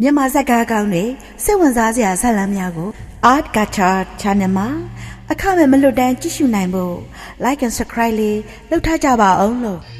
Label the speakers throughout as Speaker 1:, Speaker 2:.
Speaker 1: မြန်မာဇက်ကားကောင်းတွေစိတ်ဝင်စားစရာဇာတ်လမ်းများကို Art Gacha Channel မှာအခမဲ့မလွတ်တမ်းကြည့်ရှုနိုင်ဖို့ Like and Subscribe လေးလုပ်ထားကြပါအောင်လို့
Speaker 2: လူ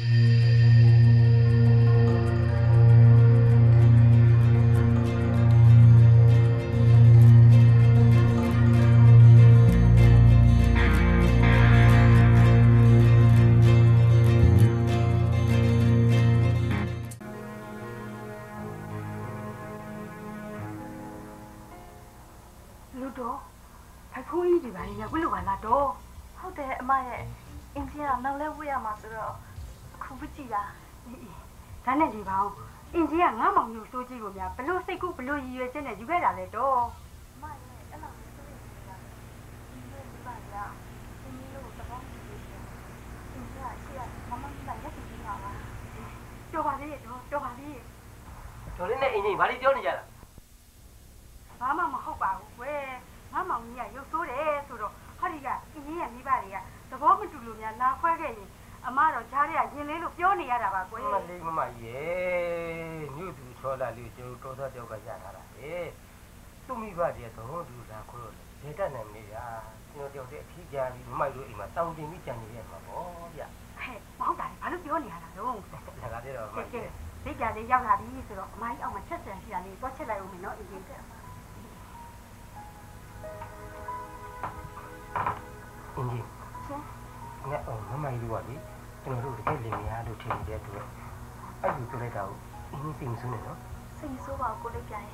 Speaker 3: အောင်မ
Speaker 2: မိုက်လို့
Speaker 3: ပါလေကျွ
Speaker 4: န်တော်
Speaker 2: တို့တကယ်
Speaker 4: လင်မယားလို့ထင်နေတဲ့အတွက်အဲ့ဒီပြောလိုက်တာကိုအင်းစိတ်မဆိုးနဲ့နော်
Speaker 3: စိတ်ဆိုးပါကိုလေးပြရဲ့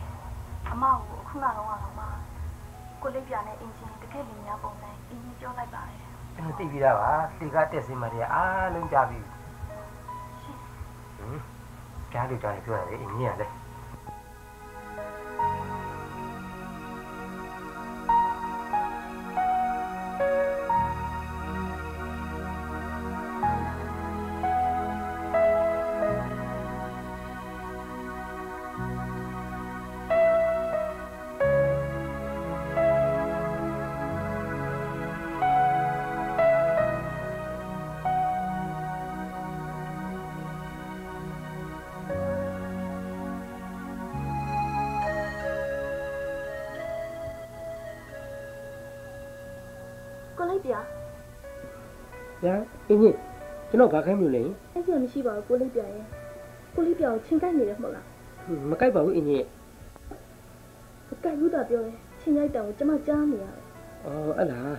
Speaker 3: အမကိုအခုနကတော့တော့မှကိုလေးပြနဲ့အင်ဂျင်တကယ်လင်များပုံစံအင်ဂျင်ပြောလိုက်ပါတယ်
Speaker 4: ကျွန်တော်သိပြီးသားပါလေကတက်စင်းမတွေအားလုံးကြပြီ
Speaker 3: ရှင်
Speaker 4: ဟင်ကြားလို့ကြားရင်ပြောရတယ်အင်းကြီးကလည်း အင်းကြီးကျွန်တော်ဘာခိုင်းမလို့လဲ
Speaker 3: အဲ့ဒီမရှိပါဘူးကိုလေးပြရဲ့ကိုလေးပြကိုချင်းကိုက်နေတယ်မဟုတ်လား။
Speaker 4: မကြိုက်ပါဘူးအင်းကြီး
Speaker 3: မကိုက်ဘူးတာပြောတယ်ချင်းရိုက်တောင်ကျမကြားနေရတယ်။
Speaker 4: အော်အဲ့လား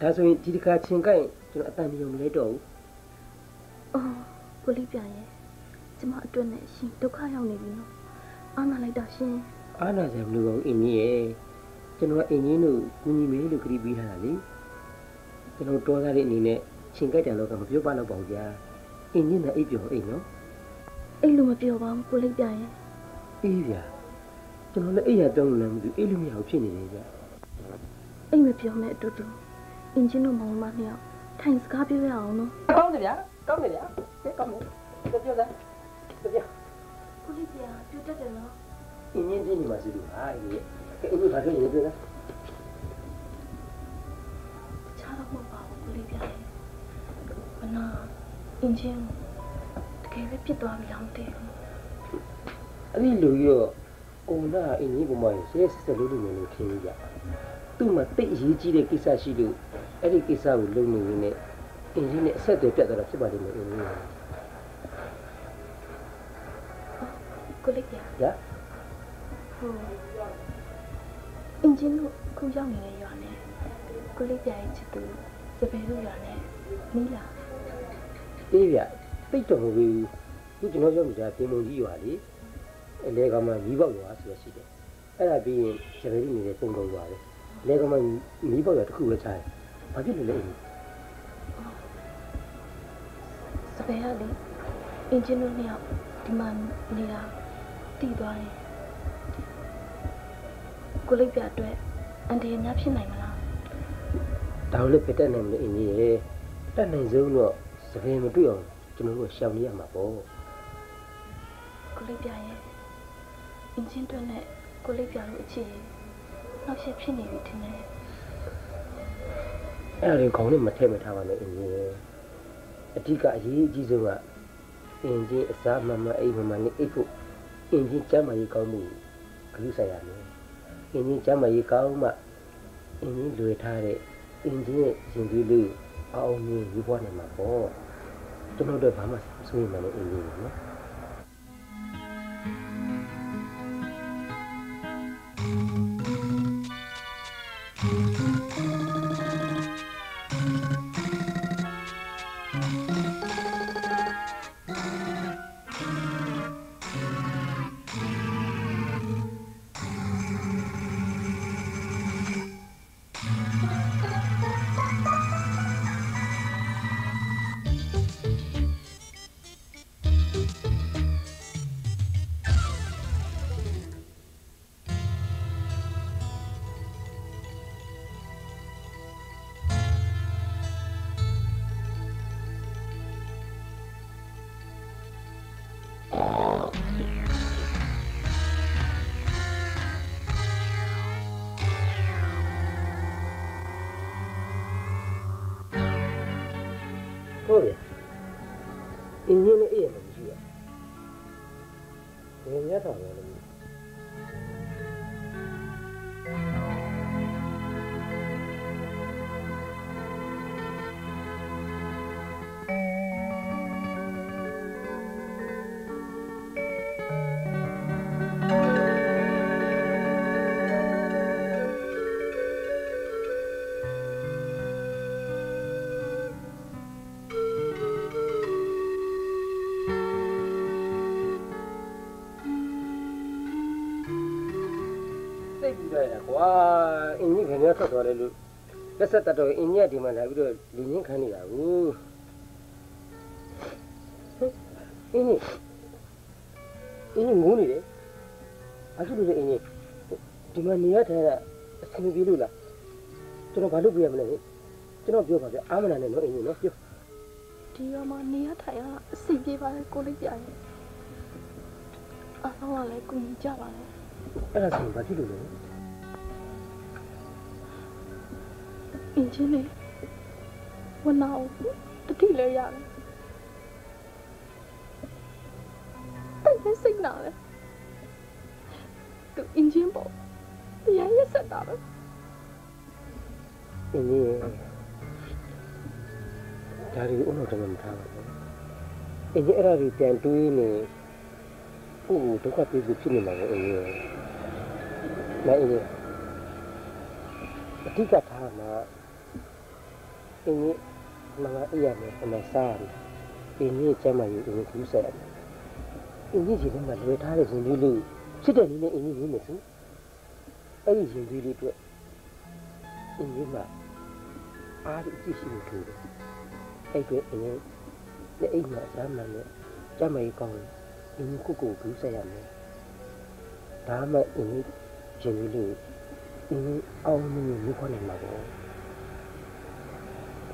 Speaker 4: ဒါဆိုရင်ဒီတစ်ခါချင်းကြိုက်ကျွန်တော်အတန်မယုံမလဲတော့ဘူး
Speaker 3: အော်ကိုလေးပြရဲ့ကျမအတွက်နဲ့ရှင်ဒုက္ခရောက်နေပြီနော်အာနာလိုက်တာရှင်။
Speaker 4: အားနာစရာမလိုပါဘူးအင်းကြီးရဲ့။ကျွန်တော်ကအင်းကြီးတို့ကူညီမယ်လို့ခရီးပေးထားတာလေ။ကျွန်တော်တော်သားတဲ့အနေနဲ့ ချင်းကြိုက်တယ်လို့ကမပြောပါတော့ပါဘူးကြာ။အင်းကြီးနဲ့အိပ်ပြောအိမ်နော်
Speaker 3: အဲ့လိုမပြောပါဘူးကိုလေးပြရဲ့။
Speaker 4: အေးဗျာ။ကျွန်တော်လည်းအိပ်ရပြောင်းလို့လည်းမသိဘူးအိပ်လို့မရဘူးဖြစ်နေတယ်ဗျာ
Speaker 3: အိမ်မပြောနဲ့အတူတူအင်ဂျင်တို့မောင်မနှစ်ယောက်ထိုင်စကားပြောရအောင်နော်။
Speaker 4: ကောင်းတယ်ဗျာ။ကောင်းတယ်ဗျာ။ကဲကောင်းတယ်။ပြောစမ်း။ပြော
Speaker 3: ကိုလေးပြပြောတတ်တယ်နော်
Speaker 4: အင်းကြီးကြီးနေမှာစီလို့ဟာအေးရဲ့။ကဲအင်းကြီးဘာဖြစ်နေလဲပြောစ
Speaker 3: နာအင်ဂျင်တကယ်ပဲပြစ်သွားပြီလားမသိဘူး
Speaker 4: အဲ့ဒီလူကြီးတော့ကိုနာအင်းကြီးပေါ်မှာရဲဆက်ဆက်လို့လို့လို့ထင်ကြီးကြသူ့မှာတိတ်အရေးကြီးတဲ့ကိစ္စရှိလို့အဲ့ဒီကိစ္စကိုလုပ်နေရင်းနဲ့အင်းကြီးနဲ့အဆက်အသွယ်ပြတ်သွားတာဖြစ်ပါလိမ့်မယ်အင်းကြီး
Speaker 3: ကိုလေးပြ
Speaker 4: ညာ
Speaker 3: ဟုတ်အင်ဂျင်တို့ခုရောက်နေတဲ့ရွာနဲ့ကိုလေးပြရဲ့ချစ်သူစပယ်တို့ရွာနဲ့နီးလာ
Speaker 4: အေးဗျတိတ်တော်မူပြီခုကျွန်တော်ရောက်နေတာတင်မုံကြီးရွာလေအလဲကမှမီးပေါက်ရွာဆိုရရှိတယ်အဲ့ဒါပြီးရင်ဂျပန်ကြီးနေတဲ့ပုံတော်ရွာလေအလဲကမှမီးပေါက်ရွာတစ်ခုပဲချားတယ်ဘာဖြစ်လို့လဲအင်းကြီး
Speaker 3: စပယ်ကလေအင်ဂျင်တို့နှစ်ယောက်ဒီမှာနေတာတည်သွားတယ်ကိုလေးပြအတွက်အန်တီများဖြစ်နိုင်မလား
Speaker 4: ဒါလည်းပြတ်တတ်နိုင်မလို့အင်းကြီးရဲ့တက်နိုင်ဆုံးတော့စ ပယ်မတွေ့အောင်ကျွန်တော်တို့ရှောင်နေရမှာပေါ့
Speaker 3: ကိုလေးပြရဲ့အင်ဂျင်အတွက်နဲ့ကိုလေးပြတို့အခြေနောက်ဆက်ဖြစ်နေပြီထင်တယ်
Speaker 4: အဲ့ဒါတွေခေါင်းနဲ့မထည့်မထားပါနဲ့အင်းကြီးရဲ့အဓဓိကအရေးအကြီးဆုံးကအင်ဂျင်အစားမှန်မှန်အိမ်မှန်မှန်နဲ့အိတ်ဖို့အင်ဂျင်ကျမ်းမာရေးကောင်းမှုဂရုစိုက်ရမယ်အင်ဂျင်ကျမ်းမာရေးကောင်းမှအင်ဂျင်လွယ်ထားတဲ့အင်ဂျင်ရဲ့ရင်သွေးလေးအောင်မြင်ယူပွားနိုင်မှာပေါ့ ကျွန်တော်တို့ဘာမှစိုးရိမ်မှလည်းအင်ဂျင်ပါနော် ထွက်သွားတယ်လို့လက်ဆက်တတော်အင်းကြီးကဒီမှာလာပြီးတော့လူရင်းခံနေတာကိုအင်းကြီးအင်းကြီးငိုးနေတယ်အခုလိုလေအင်းကြီးဒီမှာနေရထိုင်တာအဆင်မပြေလို့လားကျွန်တော်ဘာလုပ်ပြရမလဲကျွန်တော်ပြောပါဗျအာမနာနဲ့နော်အင်းကြီးနော်ပြော
Speaker 3: ဒီရောမှာနေရထိုင်ရအဆင်ပြေပါတယ်ကိုလေးပြရဲ့အားလုံးကလည်းကုညီကြပါလေ
Speaker 4: အဲ့ဒါဆိုရင်ဘာဖြစ်လို့လဲ
Speaker 3: အင်ဂျင်လေးဝနာကိုတတိလဲရတယ်အဲ့ဒါစိတ်နာလေသူအင်ဂျင်ပေါ့ရရဆက်တာပဲ
Speaker 4: အင်းကြီးဒါရီဦးတော့တမမထားပါဘူးအင်းကြီးအဲ့ဒါကြီးပြန်တွေးနေဟိုဒုက္ခပြေးဖြစ်နေမှာပဲအင်းကြီးမအင်းကြီးအဓိကထားမှာ အင်းကြီးမငါအေးရမယ်အမစားရတယ်အင်းကြီးကျမ်းမာရေးအင်းကြီးကူးဆက်ရတယ်အင်းကြီးဒီမှာလွယ်ထားတဲ့ရင်လေးလေးဖြစ်တဲ့နည်းနဲ့အင်းကြီးနေမယ်ဆိုအဲ့ဒီရင်လေးလေးအတွက်အင်းကြီးမှာ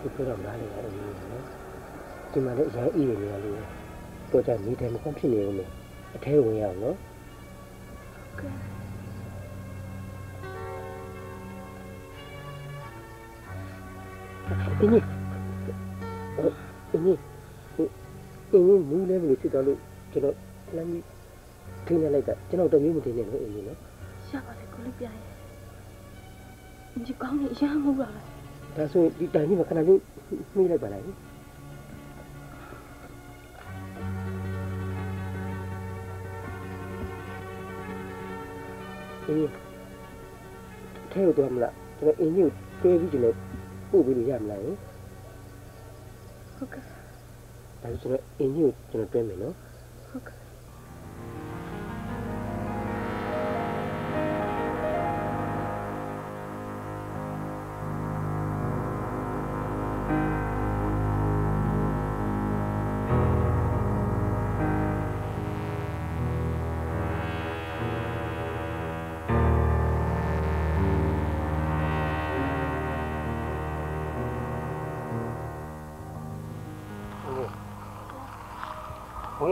Speaker 4: အားရကြည့်ရှိနေတယ်အဲ့ဒီအင်းနဲ့အိမ်မှာအစမ်းမှန်နဲ့ကြမ်းမေးကောင်းအင်းကိုကိုဘူးဆက်ရမယ်ဒါမှအင်းဂျင်းလေးအင်းအောင်နေမြခွနိုင်မှာပေါ့ဒီပြောတော့နားလေရတယ်နော်ဒီမှာလည်းအရင်အေးနေရလို့တော့ကြနေတယ်မခွန်ဖြစ်နေဦးမယ်အထဲဝင်ရအောင်နော်
Speaker 3: ကဲ
Speaker 4: အင်းကြီးအင်းကြီးအင်းကြီးမူးလဲမလို့ဖြစ်သွားလို့ကျွန်တော်လမ်းကြီးထင်းနေလိုက်တာကျွန်တော်တမျိုးမထင်းနဲ့လို့အင်းကြီးနော်
Speaker 3: ရပါလေကိုလေးပြရဲ့အင်ဂျင်ကောင်းနေရမ်းမှုပါလေ
Speaker 4: ဒါဆိုရင်ဒီတိုင်ကြီးမှာခဏလေးနှိမ့်လိုက်ပါလားအေးထဲကိုတော့မလားကျွန်တော်အင်းကြီးကိုတွဲပြီးကျွန်တော်ပို့ပြီးလို့ရမလားဟင်
Speaker 3: ဟုတ်ကဲ့
Speaker 4: ဒါဆိုကျွန်တော်အင်းကြီးကိုကျွန်တော်တွဲမယ်နော်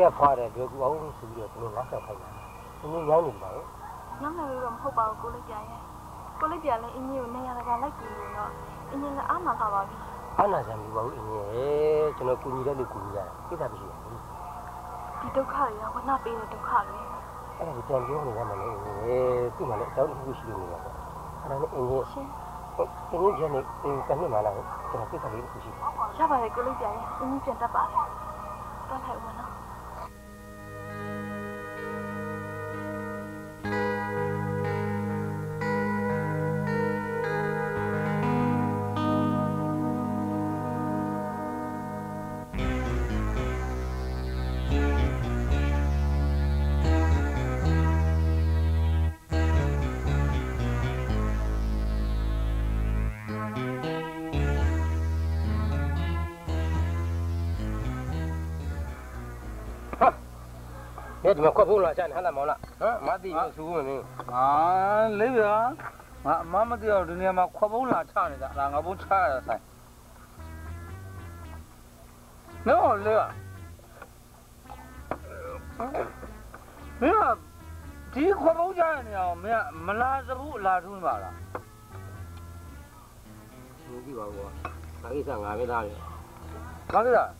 Speaker 4: ရဖွာတယ်ဒီကူအောင်ဆိုပြီးတော့ကျွန်တော်လက်ဆက်ခိုင်းတာအင်းကြီးရောင်းနေပါရဲ့
Speaker 3: နောက်လည်းတော့မဟုတ်ပါဘူးကိုလေးပြရဲ့ကိုလေးပြလည်းအင်ဂျင်ကိုနေရတကာလိုက်ကြည့်လို့တော့အင်ဂျင်လည်းအားမလာပါဘူး
Speaker 4: အားနာစံမလို့ပါဘူးအင်းရဲ့ကျွန်တော်ကူညီတဲ့လူကူညီရတာကိစ္စမရှိဘူး
Speaker 3: ဒီဒုက္ခတွေကဝနာပေးတဲ့ဒုက္ခတွေ
Speaker 4: အဲ့ဒါကိုပြန်ပြောနေရမှာလေသူ့မှာလည်းအကြောင်းတစ်ခုရှိနေမှာပေါ့အဲ့ဒါနဲ့အင်းရဲ့
Speaker 3: ရှင်
Speaker 4: အင်းရဲ့နဲ့ကနေမှလာကျွန်တော်ကိစ္စလေးတစ်ခုရှိတယ်
Speaker 3: ရပါတယ်ကိုလေးပြရင်အင်းကြီးပြန်တတ်ပါတယ်တွန်းထိုက်ဦးမနော်
Speaker 4: ဒီမှာခွက်ဖို့လာချနေဟလာမောင်လားဟမ်မသိဘူးစူးမင်း
Speaker 5: ဟာလေးဗျာငါအမမသိတော့ဒီနေရာမှာခွက်ပုံးလာချနေတာဒါငါဘုံချရတာဆိုင်နော်လေဗျာမင်းကဒီခွက်ပုံးချရနေအောင်မင်းကမလာစဘူးအလာထူးပါလား
Speaker 4: မသိပါဘူးကွာဒါကိစ္စငါပဲသားတယ်
Speaker 5: ဘာလဲလား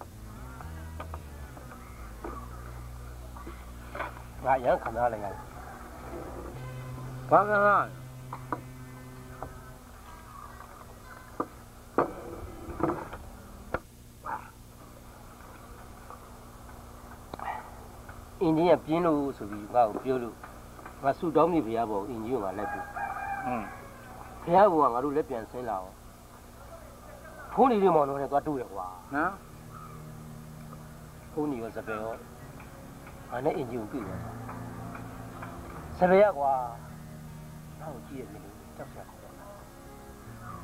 Speaker 4: ငါရမ်းခံစားလိုက်ရတယ်
Speaker 5: ဘာကလား
Speaker 4: အင်ဂျင်ကပြင်းလို့ဆိုပြီးငါ့ကိုပြောလို့ငါဆူတောင်းမိဖရားပေါ်အင်ဂျင်ကိုငါလိုက်ပြီ
Speaker 5: อืม
Speaker 4: ဖရားကငါတို့လက်ပြန်ဆင်းလာအောင်ဖုန်းလေးတွေမောင်တော့နဲ့သွားတူရကွာ
Speaker 5: နော်
Speaker 4: ဖုန်းကြီးရောစပယ်ရော ငါနဲ့အင်ဂျင်ကိုတွေ့သွားစပယ်ရကွာငါ့ကိုကြည့်ရမလို့တောက်ဆက်ခေါ်တာ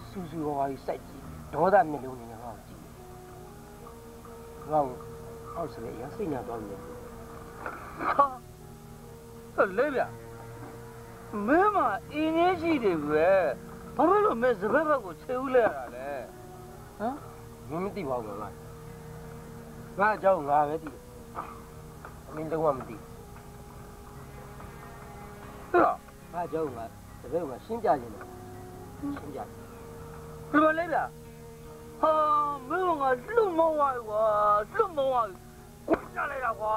Speaker 4: စူးစူးဝါးဝါးကြီးစိုက်ကြည့်ဒေါသမျိုးလုံးနေနဲ့ငါ့ကိုကြည့်ငါ့ကိုအောက်စပယ်ရစိတ်ညာသွားပြီ
Speaker 5: ဟာလေးဗျာမင်းမအင်းကြီးရှိတယ်ကွယ်ဘာလို့မင်းစပက်ဘက်ကိုခြေဦးလဲရတာလဲဟမ်
Speaker 4: မင်းမသိပါဘူးငါငါအကြောင်းငါပဲသိတယ် မင်းတော့မသိ
Speaker 5: ဟုတ်လား
Speaker 4: ငါအကြောင်းငါတပည့်ကရှင်းပြခြင်းတယ်ရှင်းပြတယ်
Speaker 5: ဘယ်လိုလဲဗျာဟာမင်းကလွတ်မောင်းသွားကွာလွတ်မောင်းသွားခွကြလိုက်တာကွာ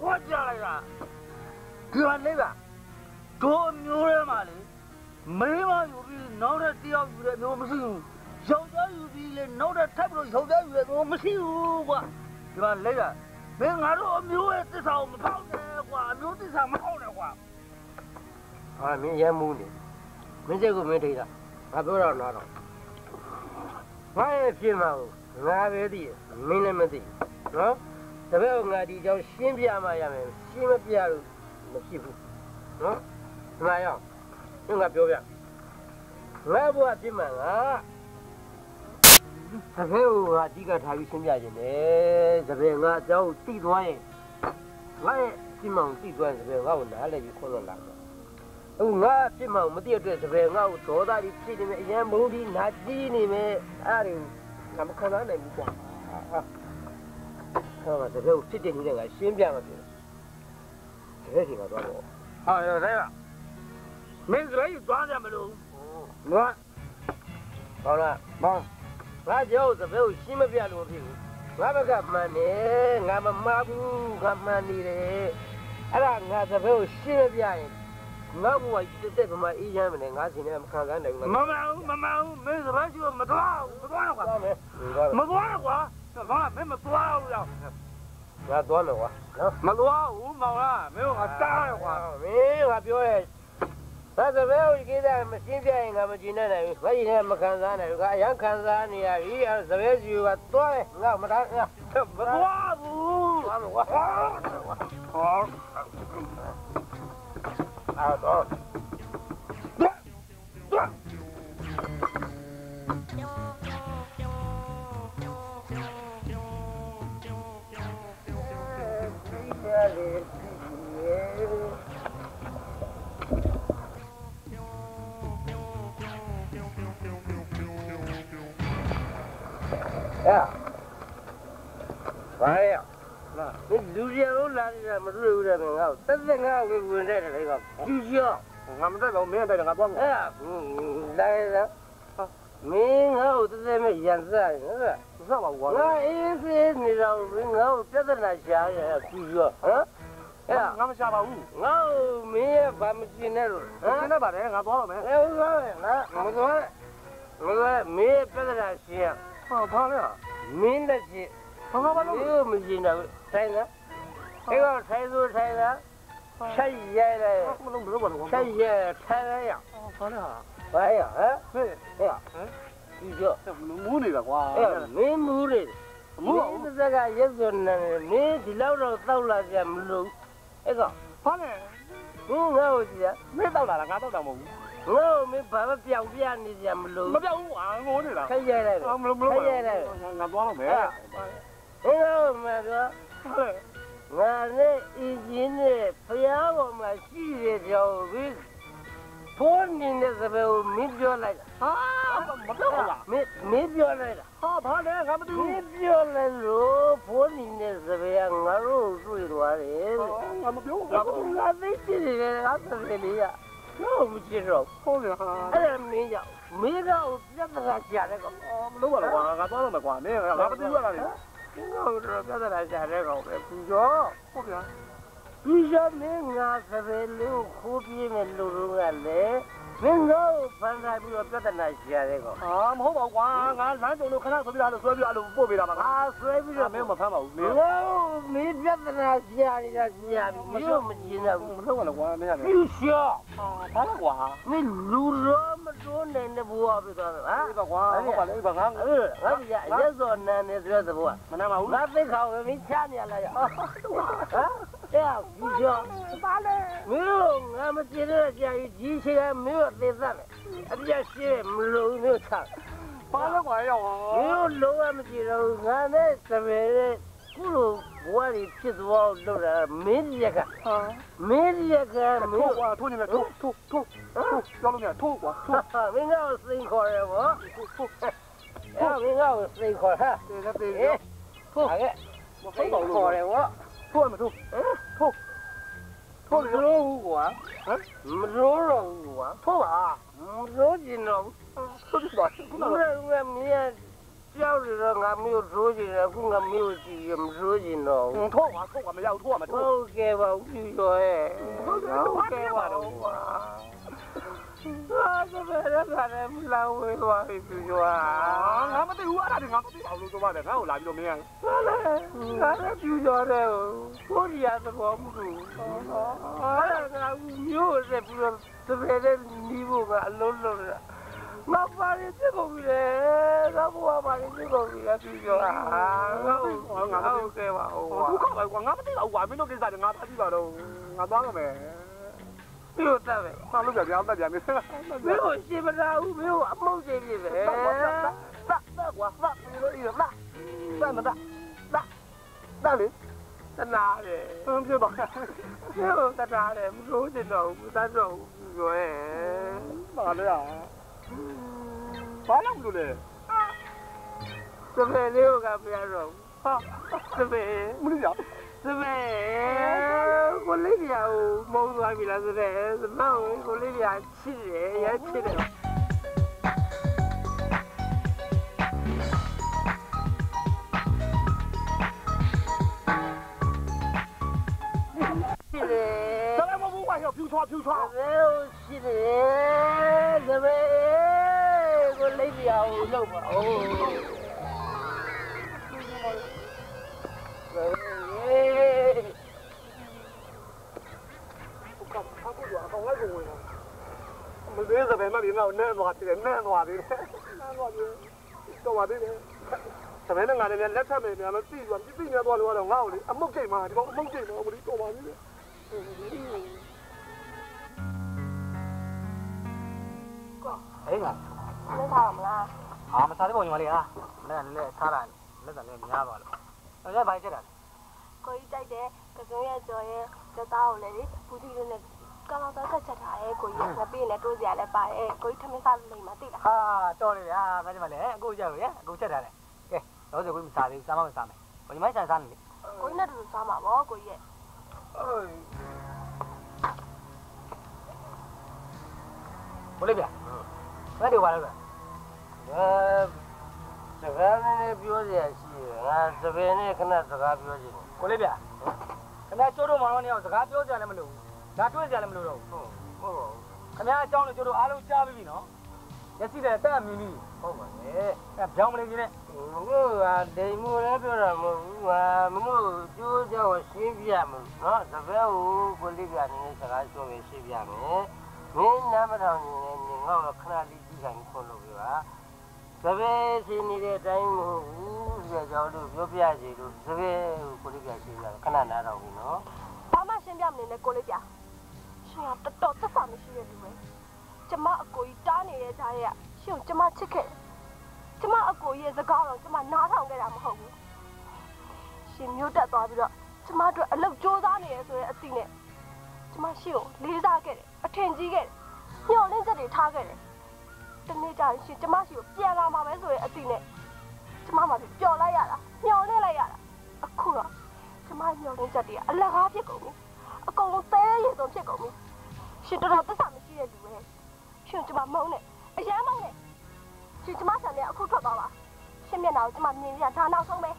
Speaker 5: ခွကြလိုက်တာဒီမှာလေဗျာတို့မျိုးထဲမှာလေမိမယူပြီးနောက်တဲ့တယောက်ယူတဲ့မျိုးမရှိဘူးယောက်ျားယူပြီးလေနောက်တဲ့ထပ်ပြီးတော့ယောက်ျားယူတဲ့မျိုးမရှိဘူးကွာဒီမှာလေဗျာ မင်းငါတို့အမျိုးရဲ့သစ္စာကိုမဖောက်နဲ့ကွာအမျိုးသစ္စာမဖောက်နဲ့ကွာ
Speaker 4: ဟာမင်းရဲမူးနေမင်းစိတ်ကိုမင်းထိတာငါပြောတော့နားတော့ငါရဲ့ဖြစ်မှာကိုငါပဲသိတယ်မင်းလည်းမသိနော်တပည့်ကငါဒီအကြောင်းရှင်းပြမှရမယ်ရှင်းမပြလို့မဖြစ်ဘူးနော်ဒီမှာရောက်ငါပြောပြငါဘုရားဖြစ်မှာငါ တပည့်ကငါအဓိကထားပြီးရှင်းပြခြင်းတယ်တပည့်ငါအကြောင်းသိသွားရင်ငါရဲ့ဖြစ်မှာကိုသိသွားရင်တပည့်ငါ့ကိုနားလည်ပြီးခေါ်တော့လာတယ်အခုငါဖြစ်မှမသိတဲ့အတွက်တပည့်ငါ့ကိုဒေါသကြီးဖြစ်နေမယ်အရန်မုန်းပြီးနာကြီးနေမယ်အဲ့ဒါငါမခံနိုင်ဘူးကွာဟာဟောတပည့်ကိုဖြစ်တဲ့နည်းနဲ့ငါရှင်းပြမှာဖြစ်တယ်တပည့်စီကတော့တော့
Speaker 5: ဟာရတဲ့ဗျာမင်းစရိုက်သွားကြမလို့နော်
Speaker 4: ဟောလား
Speaker 5: ဘောင်း
Speaker 4: ငါကြောက်တပည့်ကိုရှင်းမပြလို့ဖြစ်ဘူး ငါဘက်ကမှန်တယ်ငါမမှားဘူးငါမှန်နေတယ်အဲ့ဒါငါတပည့်ကိုရှင်းမပြရင်ငါဘဝတက်တက်ဗမာအေးချမ်းမနေငါစီနေမခံစားနိုင်ဘူး
Speaker 5: မမအောင်မမအောင်မင်းစရိုက်ရှိမသွားဘူးမသွားတော့ကွာ
Speaker 4: သွားမယ်
Speaker 5: မသွားတော့ကွာဘာမင်းမသွားဘူးရော
Speaker 4: ငါသွားမယ်ကွာနော်
Speaker 5: မသွားဘူးမောင်လားမင်းကတားရကွာ
Speaker 4: မင်းကပြောရဲ ဒါသဘဲကိုကိစ္စမရှင်းပြရင်ငါမကြည့်နိုင်ဘူးမကြည့်နဲ့မခံစားနိုင်ဘူးကအရန်ခံစားနေရပြီအဲသဘဲစီကသွားတယ်ငါမထားငါ
Speaker 5: မသွားဘူး
Speaker 4: သွားမယ်ကွာ
Speaker 5: ဟော
Speaker 4: အော်တော့
Speaker 5: သွား
Speaker 4: အဲ့ဘာလဲလာဒီလူကြီးလုံးလာနေတာမတွေ့ဘူးတဲ့ငါ့ကိုတက်တက်ငါ့ကိုဝင်တဲ့လေကကျူကျော်
Speaker 5: ငါမတက်တော့မင်းတက်တယ်ငါသွားမယ်
Speaker 4: အဲ့လာလာမင်းငါ့ကိုတသက်မဲ့ရန်စားရငါ
Speaker 6: မစားပါဘူးကွာ
Speaker 4: ငါအေးစေးနေတော့မင်းငါ့ကိုပြဿနာရှာရကူရောဟမ်အဲ့
Speaker 6: ငါမရှာပါဘူး
Speaker 4: ငါ့ကိုမင်းရဲ့ဘာမကျင်နဲ့လို့ဟ
Speaker 6: ဟမ်
Speaker 4: မ်
Speaker 6: နေပါတယ်ငါသွားတော့မယ်
Speaker 4: အဲဟုတ်ကဲ့ငါမသွားမသွားမင်းရဲ့ပြဿနာရှင်း
Speaker 6: ဟာဘာလဲ
Speaker 4: မင်းလက်ရှိ
Speaker 6: ဘာမှမ
Speaker 4: မ
Speaker 6: လုပ်
Speaker 4: င်း
Speaker 6: ဘူး
Speaker 4: ကိုမကျင်တော့ထိုင်လားအဲ့တော့ထိုင်လို့ထိုင်လားချက်ရဲတယ်
Speaker 6: မလုပ်မလုပ်ပါဘူးကွာ
Speaker 4: ချက်ရဲထိုင်ရရ
Speaker 6: ဘာလဲဟာ
Speaker 4: ဘာရဟမ်
Speaker 6: ဟဲ့
Speaker 4: ဟဲ့ဒီကြော
Speaker 6: မူးနေတာကွာ
Speaker 4: အဲ့မင်းမူးတယ်
Speaker 6: မူးပါ
Speaker 4: မ
Speaker 6: ဘူး
Speaker 4: င်းတစ်ကရက်စွန်နေတယ်မင်းဒီလောက်တော့တောက်လာကြမလို့အဲ့တော့
Speaker 6: ဘာလဲ
Speaker 4: မင်းငါ့ကိုကြည့်
Speaker 6: မင်းတော့လာလားငါတော့တာမဟုတ်ဘူး
Speaker 4: ငါ့ကိုမင်းဘာမှပြောင်ပြနေကြမလို့
Speaker 6: မပြောက်ဘူးကွာငိုနေတာ
Speaker 4: ခိုက်ရတယ်
Speaker 6: မလုပ်မလုပ်
Speaker 4: ခိုက်ရတယ်
Speaker 6: ငါသွားတော့မယ်
Speaker 4: အဲ့တော့မပြော
Speaker 6: ဟဲ့
Speaker 4: ငါနဲ့အင်းကြီးနဲ့ဖျားပေါ်မှာရှိတဲ့ကြောင်ပြီးဖိုးနေတဲ့သဘောမင်းပြောလိုက်
Speaker 6: ဟာမပြောက်ဘူးလား
Speaker 4: မင်းမင်းပြောလိုက်တာ
Speaker 6: ဟာဘာလဲငါမသိ
Speaker 4: မ
Speaker 6: ဘူး
Speaker 4: င်းပြောလိုက်လို့ဖိုးနေတဲ့ သဘောငါတို့တွေ့သွားတယ်
Speaker 6: ငါမပြောဘူး
Speaker 4: ငါ
Speaker 6: ငါမသိဘူး
Speaker 4: ငါသိချင်တယ်ငါသဘောလေးကတော့မကြည့်တော့
Speaker 6: ဟုတ်တယ်ဟာ
Speaker 4: အဲ့ဒါမင်းကြောင့်မင်းတော့ပြဿနာကြားတယ်ကော
Speaker 6: မလုပ်ပါတော့ကွာငါသွားတော့မယ်ကွာ မင်းငါမသိဘူးလားလေ
Speaker 4: ငါတို့ပြဿနာကြားတယ်ကောပဲပူကျော်
Speaker 6: ဟုတ်ဗျာ
Speaker 4: ပူကျော်မင်းငါသဘောလေးကိုခိုးပြေးမဲ့လူတို့ကလည်းမင်းတို့ဖန်ထားပြီးတော့ပြဿနာကြားတယ်ကော
Speaker 6: ဟာမဟုတ်ပါဘူးကွာငါလမ်းကြုံလို့ခဏဆိုပြတာလို့ဆွဲပြအဲ့လိုပို့ပေးတာပါငါ
Speaker 4: အာဆွဲပြီးတော့
Speaker 6: မင်းမဖမ်းပါဘူးမင်း
Speaker 4: ငါမင်းပြဿနာကြားနေတာကြားပြီးမင်းတို့မကြည့်တော့
Speaker 6: မလုပ်ပါနဲ့ကွာမင်းရတယ်
Speaker 4: ပူကျော်
Speaker 6: ဟာဘာလဲကွာ
Speaker 4: မင်းလူရောမတိုးနိုင်တဲ့ဘဝပြသွားတယ်ဟာ
Speaker 6: အေးပါကွာဟုတ်ပါလေအေးပါငါ
Speaker 4: အဲ့ငါကြီးရက်စောနန်းနေဆိုတဲ့ဘဝ
Speaker 6: မနာပါဘူး
Speaker 4: ငါသိခေါမင်းချနေရလားဟမ် တဲ့ပူကျော်
Speaker 6: ဘာလဲ
Speaker 4: မင်းတို့ငါမကြည့်တဲ့ကြာကြီးကြီးချင်မင်းတို့သေသမယ်အပြည့်ရှိမလို့မျိုးချ
Speaker 6: ဘာလဲကွာရောက်
Speaker 4: မင်းတို့လုံးဝမကြည့်တော့ငါနဲ့သမေတဲ့ကုလိုဘဝကြီးဖြစ်သွားလို့တာမင်းရက
Speaker 6: ဟာ
Speaker 4: မင်းရကမင်း
Speaker 6: ထိုးကွာထိုးနေတယ်ထိုးထိုးထိုးထိုးပြောလို့မရထိုးကွာထိုး
Speaker 4: မင်းကစိန်ခေါ်ရဘော
Speaker 6: ထိုး
Speaker 4: အဲ့မင်းကစိန်ခေါ်ဟာ
Speaker 6: တေးတေး
Speaker 4: အေးထိုးဟာက
Speaker 6: မ
Speaker 4: စိ
Speaker 6: ဟုတ်
Speaker 4: န်
Speaker 6: ပါဘူး
Speaker 4: ခေါ်ရဘော
Speaker 6: ထိုးမထိုးထိုးထိုး
Speaker 4: မ
Speaker 6: လို့
Speaker 4: လို့ဘူးကွာ
Speaker 6: ဟမ်
Speaker 4: မလို့တော့ဘူးကွာ
Speaker 6: ထိုးပါ
Speaker 4: မလို့ကျင်တော့
Speaker 6: ထိုးကြည့်ပါခုန
Speaker 4: ဘ
Speaker 6: က
Speaker 4: ယ်ကမင်းကြောက်ရတော့ငါမျိုးထိုးကျင်တယ်အခုငါမျိုးကြည့်ရမထိုးကျင်တော့
Speaker 6: ထိုးပါထိုးပါမရောက်ထိုးပါမထိုး
Speaker 4: ဟုတ်ကဲ့ပါဦးကျော်ရဲ့ဟုတ်ကဲ့ပါတော့ ကွာအာဒါပဲရတာလည်းမလာဝဲသွားပြီကျော်ဟာ
Speaker 6: ငါမသိဘူးအဲ့ဒါငါမသိပါဘူးဆိုပါတယ်ငါ့ကိုလာပြီးတော့မင်း
Speaker 4: ငါလည်းငါလည်းပြူကျော်တယ်ကိုရီးယားသဘောမတူအာငါမျိုးဆက်ပြီးတော့တပည့်တဲ့နီးဖို့ကအလုံးလုံးတာငါပါရပြကုန်ပြီလေငါဘဝပါရပြကုန်ပြီလေပြူကျော်ဟာငါငါဟုတ်ကဲ့ပါဟုတ်
Speaker 6: ဒုက္ခပဲကွာငါမသိဘူးကွာမင်းတို့ကိစ္စတွေငါဖတ်ကြည့်ပါတော့ငါသွားရမယ်
Speaker 4: ပြူတက်ပဲ
Speaker 6: ငါလုပ်ကြပြအောင်တက်ကြမယ်
Speaker 4: မင်းတို့ရှင်မလာဘူးမင်းတို့အမောက်ကျင်းပြီပဲ
Speaker 6: တက်ကွာတက်ကွာတက်ပြီးတော့ဤတော့တက်မတက်တက်တက်လေ
Speaker 4: တနာတယ်
Speaker 6: ဘယ်ဖြစ်တော့
Speaker 4: မင်းတို့တနာတယ်မလို့ကျင်တော့ဘူးတတ်တော့ဘူးပြောရဲ့
Speaker 6: ပါလေอ่ะဘာလို့လို့လဲ
Speaker 4: သပယ်လေးကပြရတော့
Speaker 6: ဟာ
Speaker 4: သပယ်
Speaker 6: မလို့ရ
Speaker 4: သပယ်ကိုလေးပြာကိုမုံသွားပြီလားသပယ်သမောင်ကိုလေးပြာချစ်တယ်ရချစ်တယ်ချစ်တယ်
Speaker 6: တလည်းမဘူးကွာဟိုဖြူချွားဖြူချွား
Speaker 4: သ
Speaker 6: မလေးစပယ်မပြီးတော့နဲ့သွားတယ်နဲ့သွားတယ်နဲ့သွားတယ်တော့ပါသေးတယ်စပယ်နဲ့ငါလည်းလက်ထပ်မယ်များလို့ပြီးသွားပြီးနေသွားလို့တော့ငါ့ကိုလေအမုတ်ကျိတ်မှာဒီကောင်အမုတ်ကျိတ်မှာဘယ်တော့ပါသေးတယ်
Speaker 5: ဟေးငါ
Speaker 3: လက်ထားမလား
Speaker 5: အာမစားတဲ့ပုံညီမလေးဟာမနေ့ကလည်းထားတာလက်တလည်းများသွားလို့ အဲ့ဒါဘာချက်တာ
Speaker 3: ကိုကြီးကြိုက်တယ်ကစုံရဲ့ကြော်ရဲ့စသားကိုလည်းလေဘူးတီလေးနဲ့ကောင်းကောင်းဆက်ဆက်ချက်ထားရဲကိုကြီးငါပြီးရင်လည်းတိုးစရာလည်းပါတယ်ကိုကြီးထမင်းစားလို့လိမ့်မှာသိလား
Speaker 5: ဟာတော်နေဗျာမနေ့ကလည်းအခုကြောက်ရအခုချက်တာလေကဲတော့ဆိုကိုမစားသေးဘူးစားမမစားမယ်ပုံညီမဆန်စားနေလေ
Speaker 3: ကိုကြီးနဲ့တူတူစားမှာပေါ့ကိုကြီးရဲ့
Speaker 5: ဘိုးလေးဗျာဘယ်လိုပါလဲဗျာ
Speaker 4: စကားနဲ့ပြောစရာရှိတယ်ငါစပယ်နဲ့ခဏစကားပြောချင်တယ်
Speaker 5: ကိုလေးဗျာခင်ဗျာကျိုးတို့မောင်တို့နေအောင်စကားပြောကြလည်းမလို့ဒါတွေ့ကြလည်းမလို့တော့
Speaker 4: ဟုတ်ဟုတ်ပါဘူး
Speaker 5: ခင်ဗျာအကြောင်းလို့ကျိုးတို့အားလုံးကြားပြီးပြီနော်မျက်စိနဲ့တက်အမြင်ပြီး
Speaker 4: ဟုတ်ပါလေ
Speaker 5: အဲပြောင်းမလေးကြီးနဲ့
Speaker 4: မလို့ကဒိမ်မိုးလည်းပြောတာမဟုတ်ဘူးငါမလို့ကျိုးကြောင်ရှင်းပြမယ်နော်စပယ်ကိုကိုလေးပြနေစကားပြောပဲရှင်းပြမယ်မင်းနားမထောင်နေနဲ့ငါ့ကိုခဏလေးကြည့်ခိုင်းခွန်းလို့ပြပါ စပယ်ရှင်းနေတဲ့အတိုင်းမဟုတ်ဘူးဒီကြောင်လို့ပြောပြစီလို့စပယ်ကိုကိုလေးပြရှင်းပြခဏနားထောင်ပြီနော်
Speaker 3: ဘာမှရှင်းပြမနေနဲ့ကိုလေးပြရှင်ကတော်တော်သက်သာမရှိတဲ့လူပဲကျမအကိုကြီးတားနေတဲ့ကြားရဲ့ရှင်ကိုကျမချစ်ခဲ့တယ်ကျမအကိုကြီးရဲ့စကားတော့ကျမနားထောင်ခဲ့တာမဟုတ်ဘူးရှင်မျိုးတက်သွားပြီးတော့ကျမတို့အလုပ်စူးစမ်းနေရဆိုတဲ့အသိနဲ့ကျမရှင်ကိုလေးစားခဲ့တယ်အထင်ကြီးခဲ့တယ်ညှော်လင့်ချက်တွေထားခဲ့တယ် တနေ့ကျရင်ရှင်ကျမရှင်ကိုပြန်လာမှာပဲဆိုတဲ့အသိနဲ့ကျမမှပျော်လိုက်ရတာညှော်လင့်လိုက်ရတာအခုတော့ကျမညှော်ရင်းချက်တွေကအလကားဖြစ်ကုန်ပြီအကုန်လုံးသဲရည်စုံဖြစ်ကုန်ပြီရှင်တော်တော်သက်သာမရှိတဲ့လူပဲရှင်ကျမမုန်းနဲ့အရန်မုန်းနဲ့ရှင်ကျမဆန်နဲ့အခုထွက်သွားပါရှင်မျက်နှာကိုကျမမြင်ရဒါနောက်ဆုံးပဲ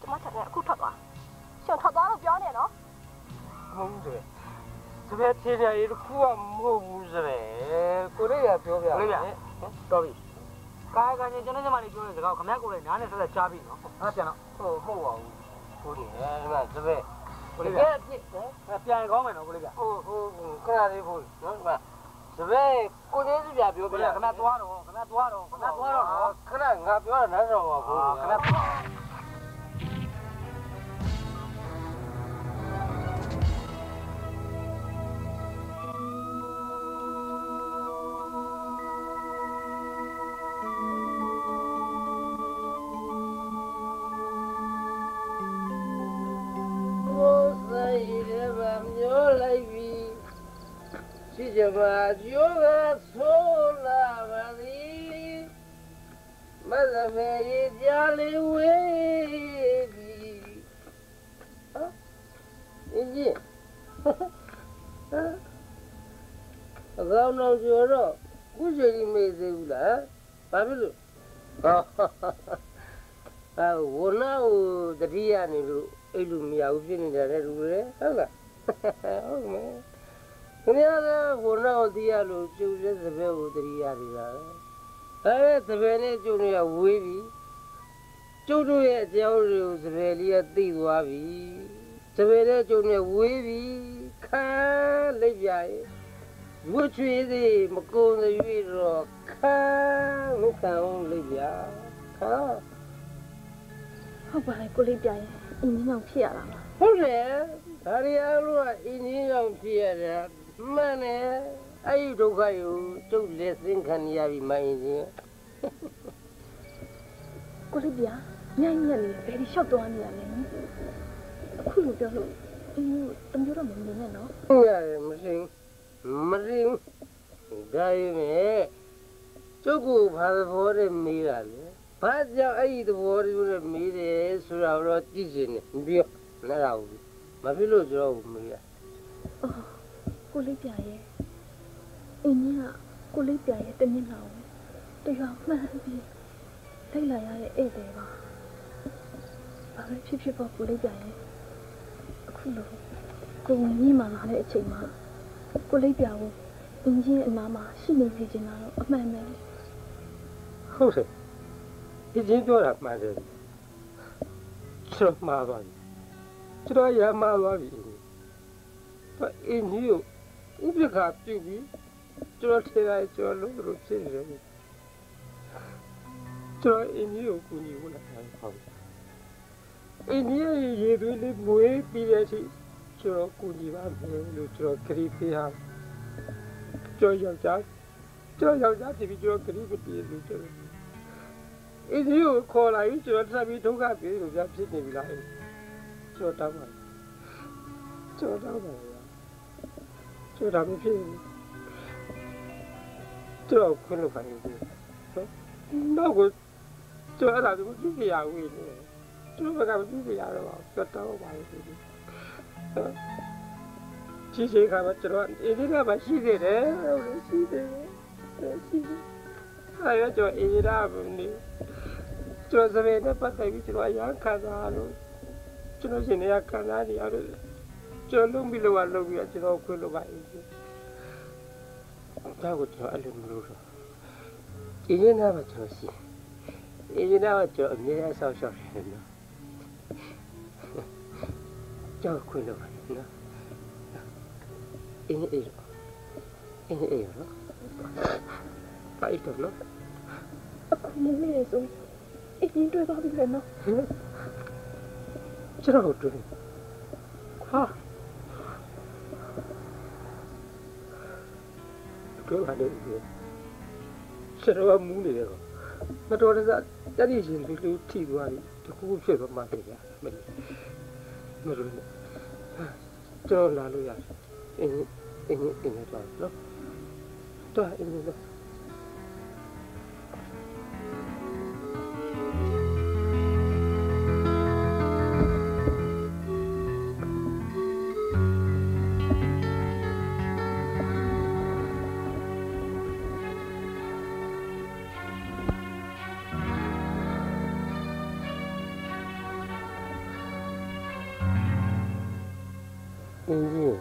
Speaker 3: ကျမဆန်နဲ့အခုထွက်သွားရှင်ထွက်သွားလို့ပြောနေနော်
Speaker 4: မဟုတ်ဘူးစပယ်စပယ်ထင်ရည်တစ်ခုကမဟုတ်ဘူးစပယ်ကိုလေးကပြောပြ
Speaker 5: ကိုလေးဗျာ တော်ပြီကာယကံချင်းကျွန်တော်ညီမလေးပြောတဲ့စကားကိုခင်ဗျာကိုလေးနားနဲ့ဆက်ဆက်ကြားပြီးနော်အဲ့ပြန်တော့
Speaker 4: ဟုတ်မဟုတ်ပါဘူးကိုနေဒီမှာစပယ်
Speaker 5: ကိုလေးဗျာပြန်ကောင်းမယ်နော်ကိုလေးဗျာ
Speaker 4: ဟိုဟိုခဏလေးဖို့နော်ဒီမှာစပယ်ကိုလေးစပြပြော
Speaker 5: ကို
Speaker 4: ပြ
Speaker 5: လေးခင်ဗျာသွားတော့ခင်ဗျာသွားတော့ခင်ဗျာသွားတော့နော်
Speaker 4: ခဏငါပြောတာနားထောင်ပါဘူး
Speaker 5: ခင်ဗျာသွား
Speaker 4: အဲသဘဲနဲ့ကျုပ်နဲ့ဝေးပြီကျုပ်တို့ရဲ့အကြောင်းတွေကိုသဘဲလေးကသိသွားပြီသဘဲနဲ့ကျုပ်နဲ့ဝေးပြီခံလိုက်ပြရဲ့ဝှချွေးစီမကုန်းရွေတော့ခံမခံအောင်လိုက်ပြခံ
Speaker 3: ဟုတ်ပါလေကိုလေးပြရင်အင်းကြီးအောင်ဖြစ်ရတာပါ
Speaker 4: ဟုတ်တယ်ဒါရီအားလုံးကအင်းကြီးကြောင့်ဖြစ်ရတယ်မှန်တယ်အဲ့ဒီဒုက္ခကိုကျုပ်လက်စင်းခံရပြီမအင်းကြီး
Speaker 3: ကိုလေးပြညံ့ညက်လေးဘယ်ဒီလျှောက်သွားနေရလဲအခုလိုပြောလို့အင်းကြီးတမျိုးတော့မမြင်နဲ့နော်
Speaker 4: ဟုတ်ရတယ်မရှိဘူးမရှိဘူးဒါရင်မဲ့ကျုပ်ကိုဘာသဘောနဲ့မေးတာလဲဘာကြောင့်အဲ့ဒီသဘောနဲ့မေးတယ်ဆိုတာတော့ကြည့်စင်နေပြောနားရဘူးမဖြစ်လို့ကျွန်တော်မေးရ
Speaker 3: အော်ကိုလေးပြရဲ့အင်းကြီးကကိုလေးပြရဲ့တမျက်နှာကို တရားမှန်ပြီးလိုက်လာရတဲ့ဧည့်သည်ပါဘာပဲဖြစ်ဖြစ်ပေါ့ကိုလေးပြရဲ့အခုလိုကိုဝင်ကြီးမှလာတဲ့အချိန်မှာကိုလေးပြကိုအင်းကြီးရဲ့အနားမှာရှိနေစီချင်တာတော့အမှန်ပဲ
Speaker 4: ဟုတ်တယ်ဒီချင်းပြောတာမှန်တယ်ကျွန်တော်မှားပါပြီကျွန်တော်ရမှားပါပြီဘာအင်းကြီးကိုဥပက္ခပြုတ်ပြီးကျွန်တော်ထေရကျွန်တော်လုံးလို့ဖြစ်နေတယ် ကျွန်တော်အင်းကြီးကိုကူညီဖို့လည်းဟုတ်အင်းကြီးရဲ့ရေသွေးလေးမွေးပြီးတဲ့အချိန်ကျွန်တော်ကူညီပါမယ်လို့ကျွန်တော်ခရီးပေးရကျွန်တော်ယောက်ျားကျွန်တော်ယောက်ျားဖြစ်ပြီးကျွန်တော်ခရီးမတည်လို့ကျွန်တော်အင်းကြီးကိုခေါ်လာပြီးကျွန်တော်တက်ပြီးဒုက္ခပြေလို့ပြဖြစ်နေပြီလားကျွန်တော်တောင်းပါကျွန်တော်တောင်းပါကျွန်တော်ဒါမဖြစ်ဘူးကျွန်တော်ခွင့်လို့ခိုင်းဘူးတော့ကို ကျွန်တော်အဲ့ဒါကိုကြည့်ပြရဝေးနေကျွန်တော်ကမကြည့်ပြရတော့ပါကျွန်တော်တောင်းပါလို့ဒီချီချေခါမှာကျွန်တော်အင်းကြီးကမှရှိသေးတယ်ဟုတ်ရှိသေးတယ်ရှိသေးအဲရကျော်အင်းရာဘူးနေကျော်စပယ်နဲ့ပတ်သက်ပြီးကျွန်တော်အရန်ခံစားလို့ကျွန်တော်ရှင်နေရခံစားနေရတယ်ကျော်လုံးပြီးလို့လုပ်ပြီးကျွန်တော်ခွင့်လို့ပါအေးဒါကိုကျွန်တော်အဲ့လိုမလုပ်တော့အင်းရာမှာကျွန်တော်ရှိအ င်းရာမှာကျွန်တော်အမြဲတမ်းဆောက်ရှောက်နေတယ်နော်ကျော်ခွင့်လို့ပါနော်အင်းအေးအင်းအေးနော်ပိုက်တော့နော်
Speaker 3: နေနေဆိုအရင်တွေ့သွားပြီလေနော်
Speaker 4: ကျွန်တော်တို့ဟာတို့ရတယ်ကျွန်တော်မူးနေတယ်ကော မတော်တဆတတိရှင်လူလူထိသွားပြီတခုခုဖြစ်သွားမှတယ်ဗျာမလို့မလို့ကျွန်တော်လာလို့ရတယ်အင်းအင်းအင်းတော့နော်တော့အင်းတော့ အင်းကြီး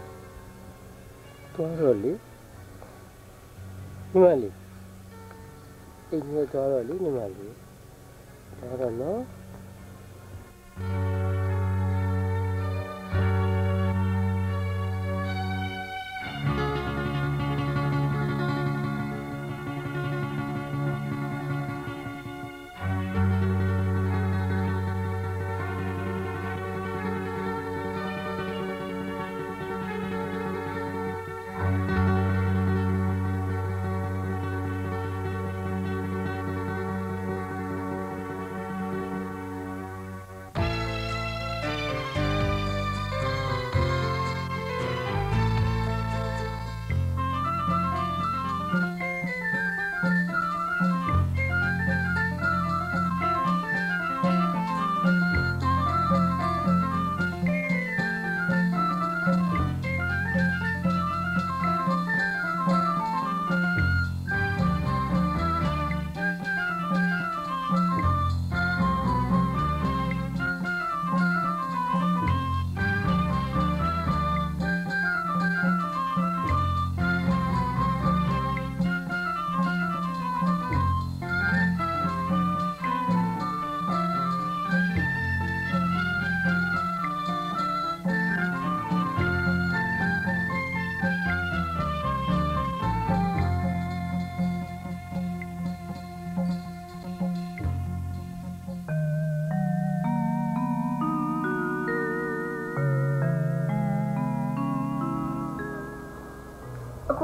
Speaker 4: သွားတော့လေညီမလေးအင်းကြီးသွားတော့လေညီမလေးသွားတော့နော်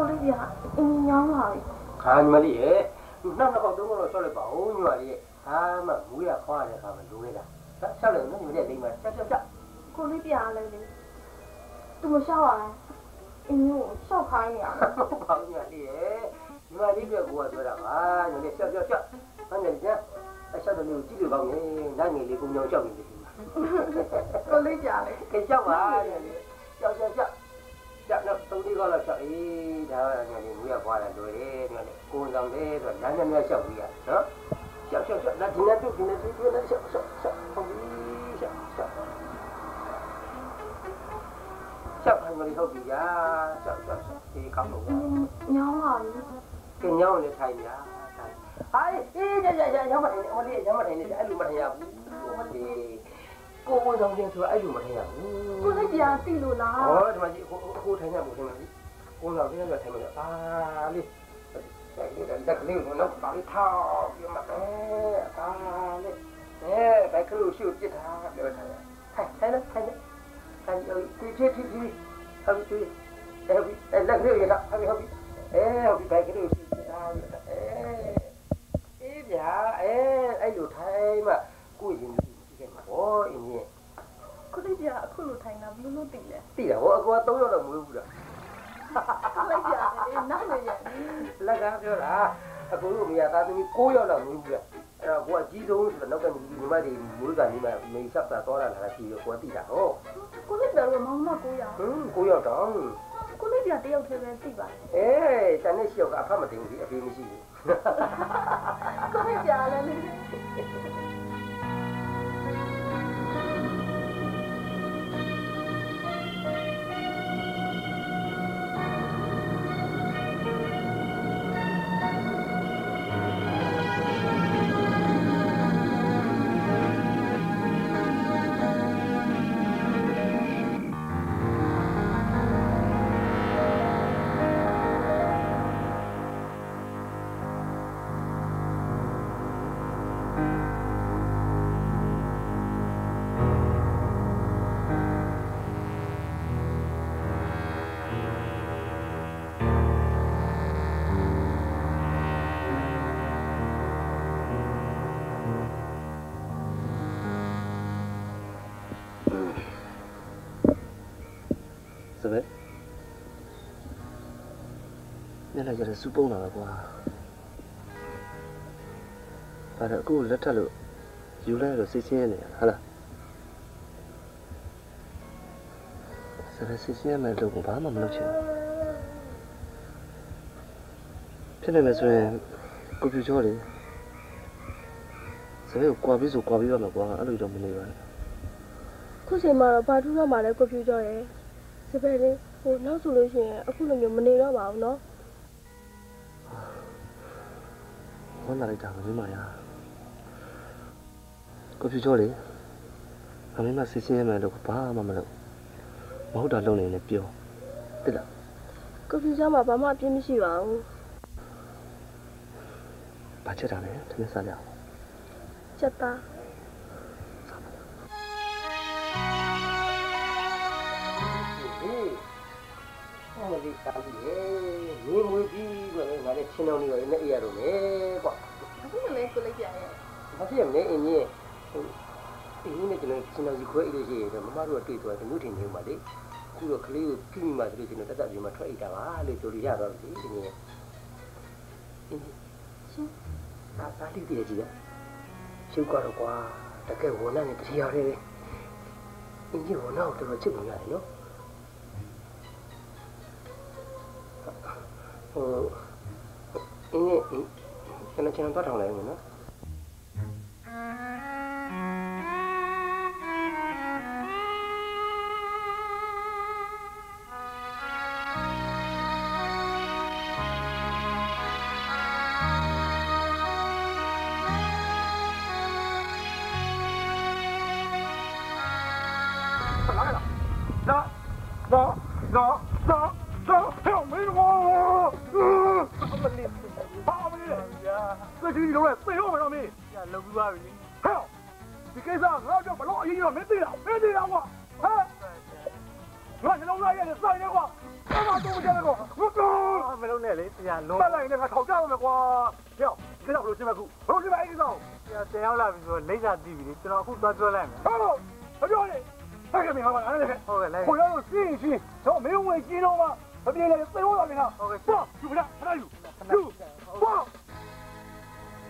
Speaker 3: ကိုလေးပြအင်းညောင်းလာပြီ
Speaker 4: ခါညီမလေးရဲ့နောက်နှစ်ခေါက်သုံးခေါက်တော့ရှောက်လိုက်ပါဦးညီမလေးရဲ့ဟာမှမူးရခွားတဲ့ခါမှာလိုခဲ့တာရှောက်လိုက်နော်ညီမလေးလိမ့်မှာချက်ချက်ချက်
Speaker 3: ကိုလေးပြလည်းလေသူမရှောက်ရဘူးအင်းကိုရှောက်ခိုင်းနေရတာ
Speaker 4: ဟုတ်ပါဘူးညီမလေးရဲ့ညီမလေးပြောကိုကပြောတာပါညီမလေးရှောက်ရှောက်ရှောက်ဟန်နေကြအရှောက်တယ်လို့ကြည့်လို့ကောင်းနေနိုင်ငယ်လေးကုံကြောင်ရှောက်နေတယ်ဒီမှာ
Speaker 3: ကိုလေးပြလေ
Speaker 4: ကဲရှောက်ပါညီမလေးရှောက်ရှောက်ရှောက်ရှောက်တော့သုံးလေးခေါက်တော့ရှောက် အေးဒါကညီမလေးမူးရခွားတယ်တွေ့တယ်ညီမလေးကိုယ်ဆောင်တယ်ဆိုတော့လမ်းညံ့ညံ့ရှောက်ပြီးရနော်ရှောက်ရှောက်ရှောက်လာဒီနေ့တို့ဒီနေ့ဒီနေ့ရှောက်ရှောက်ရှောက်ဟုတ်ပြီရှောက်ရှောက်ရှောက်ဟိုမလေးဟုတ်ပြီညာရှောက်ရှောက်ရှောက်ဒီကောင်းလို့
Speaker 3: အင်းညောင်းလာပြီ
Speaker 4: က ကိုဝန်ဆောင်ခြင်းဆိုအဲ့လိုမထိုင်ရဘူး
Speaker 3: ကိုလေးပြတိလို့လား
Speaker 4: ဟောဒီမှာကြီးကိုကိုထိုင်ရမို့ဒီမှာကြီးကိုဝန်ဆောင်ခြင်းဆိုထိုင်မလို့အာလေးလက်ကလေးကတော့ပါလိထောက်ပြမအဲအာလေးအဲဘယ်ကလေးရှိပြစ်တာပြောတာထိုင်ထိုင်ထိုင်ထိုင်ဒီဖြည်းဖြည်းဖြည်းဟုတ်ပြီအဲ့ဒီအဲ့လက်ကလေးရတာဟုတ်ပြီဟုတ်ပြီအဲဟုတ်ပြီဘယ်ကလေးရှိပြစ်တာအဲအေးဗျာအဲအဲ့လိုထိုင်မှကိုယ်ရင် ဒီကမှာဟောအင်းကြီး
Speaker 3: ကိုလေးပြအခုလိုထိုင်တာဘယ်လိုလုပ်တည်လဲ
Speaker 4: တိတာဟောအကွာ၃ရောက်တော့မွေးဘူးလား
Speaker 3: ကိုလေးပြလေနောက်နေရ
Speaker 4: လက်ကပြောတာအကူတို့မရသားသမီး၉ရောက်တော့မွေးဘူးလားအဲ့တော့ကိုကအကြီးဆုံးဆိုတော့နောက်ကညီမတွေမွေးကနေမှမိတ်ဆက်တာတော့လာတာရှိရကိုတိတာဟော
Speaker 3: ကိုလေးပြတော့မောင်မကိုရ
Speaker 4: ဟင်း9ရောက်တော့
Speaker 3: ကိုလေးပြတယောက်တည်းပဲသိပါတယ်
Speaker 4: အေးတန်နေရှိရောက်ကအဖတ်မတင်ဘူးဒီအဖေမရှိဘူး
Speaker 3: ကိုလေးပြလည်းလေ
Speaker 7: ညနေကျရင်စူပုံးလာတော့ကွာဒါတော့အခုလက်ထက်လို့ယူလိုက်တော့စိတ်ဆင်းရဲနေရဟာလားစပယ်စိတ်ဆင်းရဲမဲ့လို့ဘာမှမလုပ်ချင်ဘူးဖြစ်နေမယ်ဆိုရင်ကွန်ပျူတာလေးစပယ်ကိုကွာပြီးဆိုကွာပြီးရမှာကွာအဲ့လိုတော့မနေပါနဲ့
Speaker 3: ခုချိန်မှာတော့ဘာထူးတော့မှလဲကွန်ပျူတာရယ်စပယ်လေးဟိုနောက်ဆိုလို့ရှိရင်အခုလိုမျိုးမနေတော့ပါဘူးနော်
Speaker 7: ဝ မ်းလာလိုက်တာမင်းမရကွန်ပျူတာလေးအမေမစိတ်ဆင်းရဲမယ်လို့ဘာမှမလုပ်မဟုတ်တာလုပ်နေနဲ့ပြောတိလား
Speaker 3: ကွန်ပျူတာမှာဘာမှအပြစ်မရှိပါဘူး
Speaker 7: ဘာချက်တာလဲတမင်စားကြအောင်
Speaker 3: ချက်သား
Speaker 4: ဟေးဟောဒီတာကြီး လေနေမွေးပြီးတော့ငါလည်းချင်းတော်နေရောနဲ့အေးရတော့မယ်ကွာ
Speaker 3: အခုမလဲကိုလေးပြရဲ့
Speaker 4: ဘာဖြစ်ရမလဲအင်းကြီးဟိုအင်းကြီးနဲ့ကျွန်တော်ချင်းတော်ကြီးခွဲအေးလို့ရှိရင်တော့မမတို့ကတွေ့သွားတယ်မြို့ထင်နေမှာလေအခုတော့ကလေးကိုပြိမိမှဆိုလို့ကျွန်တော်တက်တက်ပြီးမှထွက်အိတ်တာပါလို့ပြောလို့ရတော့ပြီအင်းကြီးအင်းကြီးရှင်ဒါသာတိတည်းကြီးကရှုပ်ကတော့ကွာတကယ်ဝန်နဲ့တရားရဲအင်းကြီးဝန်တော့တော်တော်ချစ်ပုံရတယ်နော် ဟိုအင်းကြီးကျွန်တော်ကျွန်တော်တော့ထောင်လိုက်မယ်နော်
Speaker 6: ပြီးပြီလေကျွန်တော်အခုသွားပြောလိုက်မယ်ဟုတ်မပြောနဲ့ဆက်ကြပြီဟာပါလားလည်းဟုတ်ကဲ့လိုက်ခေါ်ရလို့ရှင်းရှင်းတော့မင်းဝင်ကြည့်တော့မှမပြေလေသေလို့လာနေတာဟုတ်ကဲ့ပေါ့ယူလာခဏယူယူပေါ့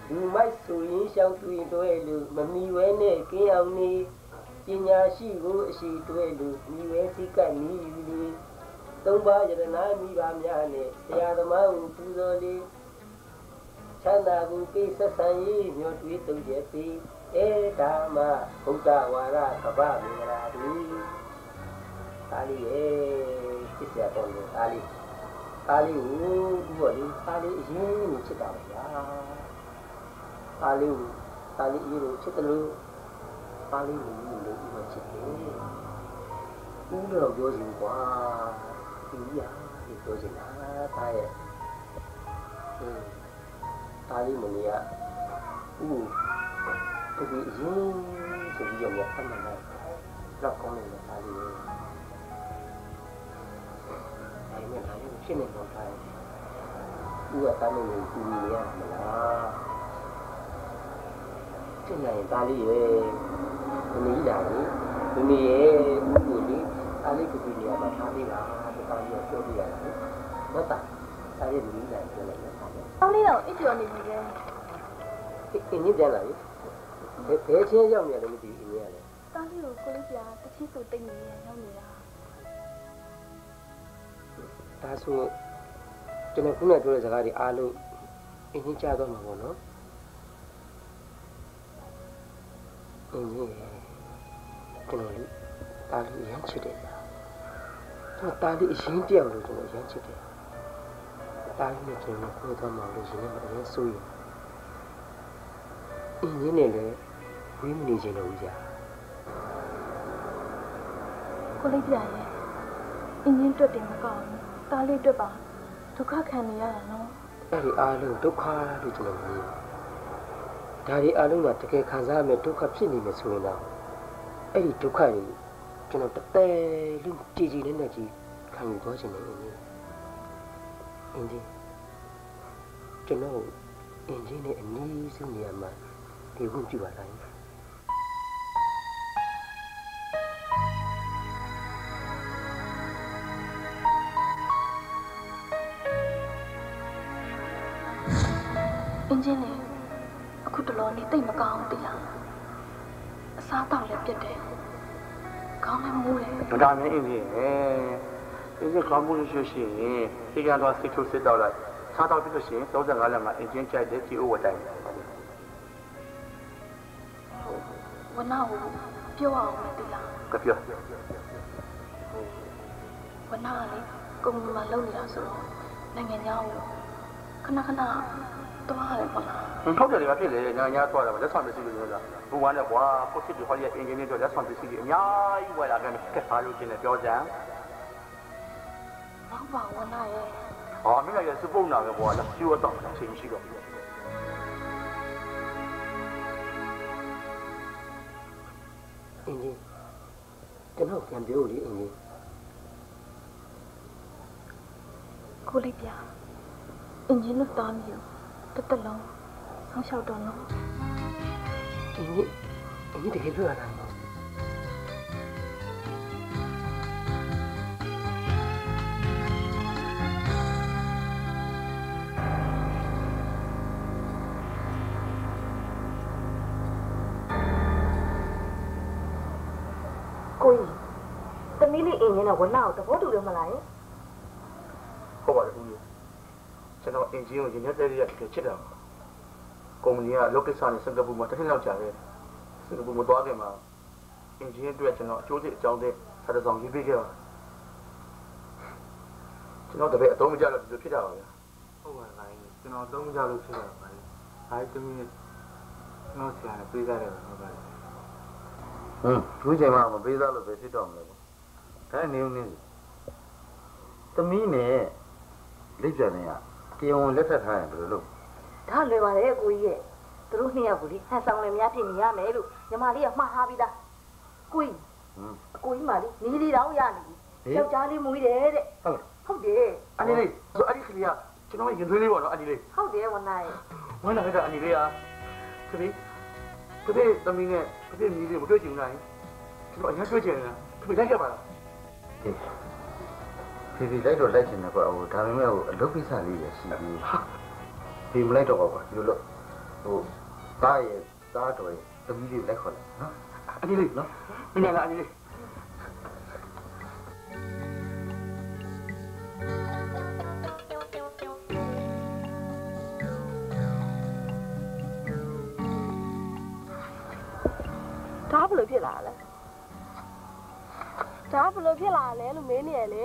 Speaker 4: လူမိုက်ဆိုရင်ရှောင်းတွင်တွဲလို့မမီဝဲနဲ့ကင်းအောင်နေပညာရှိကိုအရှိတွဲလို့မိဝဲသိကနီးယူလေသုံးပါးယရနာမိပါများနဲ့ဆရာသမားကိုပူဇော်လေချမ်းသာကိုပေးဆက်ဆံရေးညွှန်တွေးတုံ့ပြန်ပေး အေဒါမဘုဒ္ဓဝါရကပမင်္ဂလာတိပါဠိရဲ့ဖြစ်ပြတော်လို့ပါဠိပါဠိကိုဒီပေါ်လေပါဠိအရင်ကိုဖြစ်တာပါဗျာပါဠိကိုပါဠိအရင်ကိုဖြစ်တယ်လို့ပါဠိကိုလို့ဒီပေါ်ဖြစ်တယ်ဦးတော်ပြောစီကွာဒီရဒီပြောစီလားတာရဲ့ပါဠိမနီကဦး တကယ်အရင်ဆိုပြီးတော့အမှန်တော့တော့ကောင်းနေတယ်ပါဠိရဲ့။အဲ့မဲ့ဒါရုပ်ဖြစ်နေတော့တိုင်းဦးကတားနေနေကူနေရမလား။ဖြစ်နေရင်ဒါလေးရဲ့မမီးလာလေမမီးရဲ့ဥပ္ပူလေးဒါလေးကတိနေရာမှာထားသေးတာဒီကောင်ကြီးပြောပြရတယ်မတ်တာဒါလေးမမီးလာပြောလိုက်တယ်ဒါလေး။
Speaker 3: အောင်းလေးတော့အိတ်ကျော်နေပြီလေ
Speaker 4: အင်းကြီးပြန်လာပြီ ဘယ်ဘယ်ချင်းရောက်နေတယ်မသိဘူးအင်းကြီးရတယ်။
Speaker 3: တားလေးကိုကိုလေးပြတချစ်ဆိုတိတ်နေရရောက်နေတာ
Speaker 4: ဒါဆိုကျွန်တော်ခုနပြောတဲ့စကားတွေအားလုံးအင်းကြီးကြားတော့မှာပေါ့နော်အင်းကြီးကျွန်တော်လေးတားလေးရမ်းချစ်တယ်ဗျာကျွန်တော်တားလေးအရင်တယောက်လို့ကျွန်တော်ရမ်းချစ်တယ်တားလေးနဲ့ကျွန်တော်ကိုယ်သွားမှလို့ရှင်နဲ့မအရင်ဆိုးရင်အင်းကြီးနဲ့လည်း ဝေးမနေချင်တော့ဘူးကြာ
Speaker 8: ကိုလေးပြရဲ့အင်းကြီးတွက်တယ်မကောင်းဘူးတားလေးတွက်ပါဒုက္ခခံနေရတာနော်
Speaker 4: အဲ့ဒီအားလုံးဒုက္ခလို့ကျွန်တော်မြင်တယ်ဒါဒီအားလုံးကတကယ်ခံစားရမယ်ဒုက္ခဖြစ်နေမယ်ဆိုရင်တော့အဲ့ဒီဒုက္ခတွေကျွန်တော်တသက်လုံးကြည်ကြည်နဲ့နဲ့ကြီးခံယူသွားခြင်းနဲ့အင်းကြီးအင်းကြီးကျွန်တော်အင်းကြီးနဲ့အနည်းဆုံးနေရာမှာဒီခုကြည့်ပါလား
Speaker 8: အင်းကြီးလေအခုတလောနေတိတ်မကောင်းဘူးတိလားအစားတောက်လည်းပြတ်တယ်ကောင်းလည်းမိုးတယ်
Speaker 6: မတာမင်းအင်းကြီးရဲ့အင်းကြီးကောင်းမှုလို့ရှိရှင်ဒီကတော့စစ်ထုတ်စစ်တော့လိုက်စားတော့ပြီးလို့ရှိရင်35လက်မှာအင်ဂျင်ကြိုက်တဲ့ဒီအိုဝတ်တိုင်း
Speaker 8: ဝနာကိုပြောအောင်မတိလား
Speaker 6: ကပြော
Speaker 8: ဝနာကလေကုမ္ပဏီမှာလုပ်နေတာဆိုတော့နိုင်ငံခြားကိုခဏခဏ သွားရတယ်ပေါ့လား
Speaker 6: ဟုတ်တယ်လေမဖြစ်လေညာညာသွားတာလက်ဆောင်ပစ္စည်းတွေပြောတာဘူဝမ်းနဲ့ကွာကိုစစ်တွေဟောရအင်ဂျင်တွေတော့လက်ဆောင်ပစ္စည်းတွေအများကြီးဝယ်လာတယ်ကဲဘာလို့ကျင်လဲပြောကြမ်း
Speaker 8: မဟုတ်ပါဘူးဝနာရဲ့
Speaker 6: ဟောမင်းလည်းစပုတ်နာပဲကွာလက်ရှိတော့အချိန်ရှိတော့
Speaker 4: အင်းကြီးကျွန်တော်ပြန်ပြောလေအင်းကြီး
Speaker 8: ကိုလေးပြအင်ဂျင်နဲ့တားမျိုး တစ်သက်လုံးဆောင်းလျှောက်တော့နော်
Speaker 4: အင်းကြီးအင်းကြီးတကယ်ပြောရတာနော်
Speaker 9: ကိုကြီးတမီးလေးအင်းရင်းနဲ့ဝနာကိုသဘောတူတယ်မလားယင်
Speaker 6: ဟုတ်ပါတယ်ဦးကြီး ကျွန်တော်အင်ဂျင်ကိုရင်ထဲတဲရရတကယ်ချစ်တာကုမ္ပဏီကလောကိစ္စနဲ့စင်ကာပူမှာတစ်နှစ်လောက်ကြာတယ်စင်ကာပူမှာသွားခင်မှာအင်ဂျင်အတွက်ကျွန်တော်အကျိုးစိတ်အကြောင်းတဲ့စာတစ်စောင်ရေးပေးခဲ့ပါကျွန်တော်တပည့်အသုံးမကျတော့ဒီလိုဖြစ်တာပါဗျာ
Speaker 10: ဟုတ်ပါလားကျွန်တော်သုံးမကြလို့ဖြစ်တာပါလေဒါတမီးကျွန်တော်ဆရာနဲ့ပြေးကြတယ်ဟုတ်ပါလား
Speaker 11: ဟမ်ခုချိန်မှမပေးသားလို့ပဲဖြစ်တော့မလဲပေါ့ဒါနေဦးနေသမီးနဲ့လိပ်ပြန်နေရ တရားဝင်လက်ထပ်ထားရင်ဘယ်လိုလုပ်
Speaker 9: ဒါလွယ်ပါတယ်ကိုကြီးရဲ့သူတို့နှစ်ယောက်ကိုလေဟန်ဆောင်လည်းများဖြစ်နေရမယ်လို့ညီမလေးကမှားထားပြီးသားကိုကြီး
Speaker 11: ဟမ်
Speaker 9: အကိုကြီးမလေးနီးလေးတောင်ရနေပြီယောက်ျားလေးမွေးတယ်တဲ့
Speaker 6: ဟုတ်လား
Speaker 9: ဟုတ်တယ်
Speaker 6: အန်ဒီလေးဆိုအဲ့ဒီကလေးကကျွန်တော်ရင်သွေးလေးပေါ့နော်အန်ဒီလေး
Speaker 9: ဟုတ်တယ်ဝနာရဲ့
Speaker 6: ဝမ်းလာခဲ့တာအန်ဒီလေးကခရီးခရီးသမီးနဲ့ခရီးမြည်လေးမတွေ့ချင်ဘူးလားကျွန်တော်အရင်တွေ့ချင်နေတာခရီးလိုက်ခဲ့ပါလား
Speaker 11: ဖေဖေလိုက်တော့လိုက်ချင်တယ်ကွာဟိုဒါပေမဲ့ဟိုအလုပ်ကိစ္စလေးရရှိပြီးဖေမလိုက်တော့ပါကွာဒီလိုလို့ဟိုသားရဲ့သားတော်ရဲ့သမီးလေးလိုက်ခေါ်လိုက်နော်
Speaker 6: အန်ဒီလေးနော်မင်းလားအန်ဒီလေး
Speaker 8: ဒါဘယ်လိုဖြစ်လာလဲဒါဘယ်လိုဖြစ်လာလဲလို့မေးနေရလေ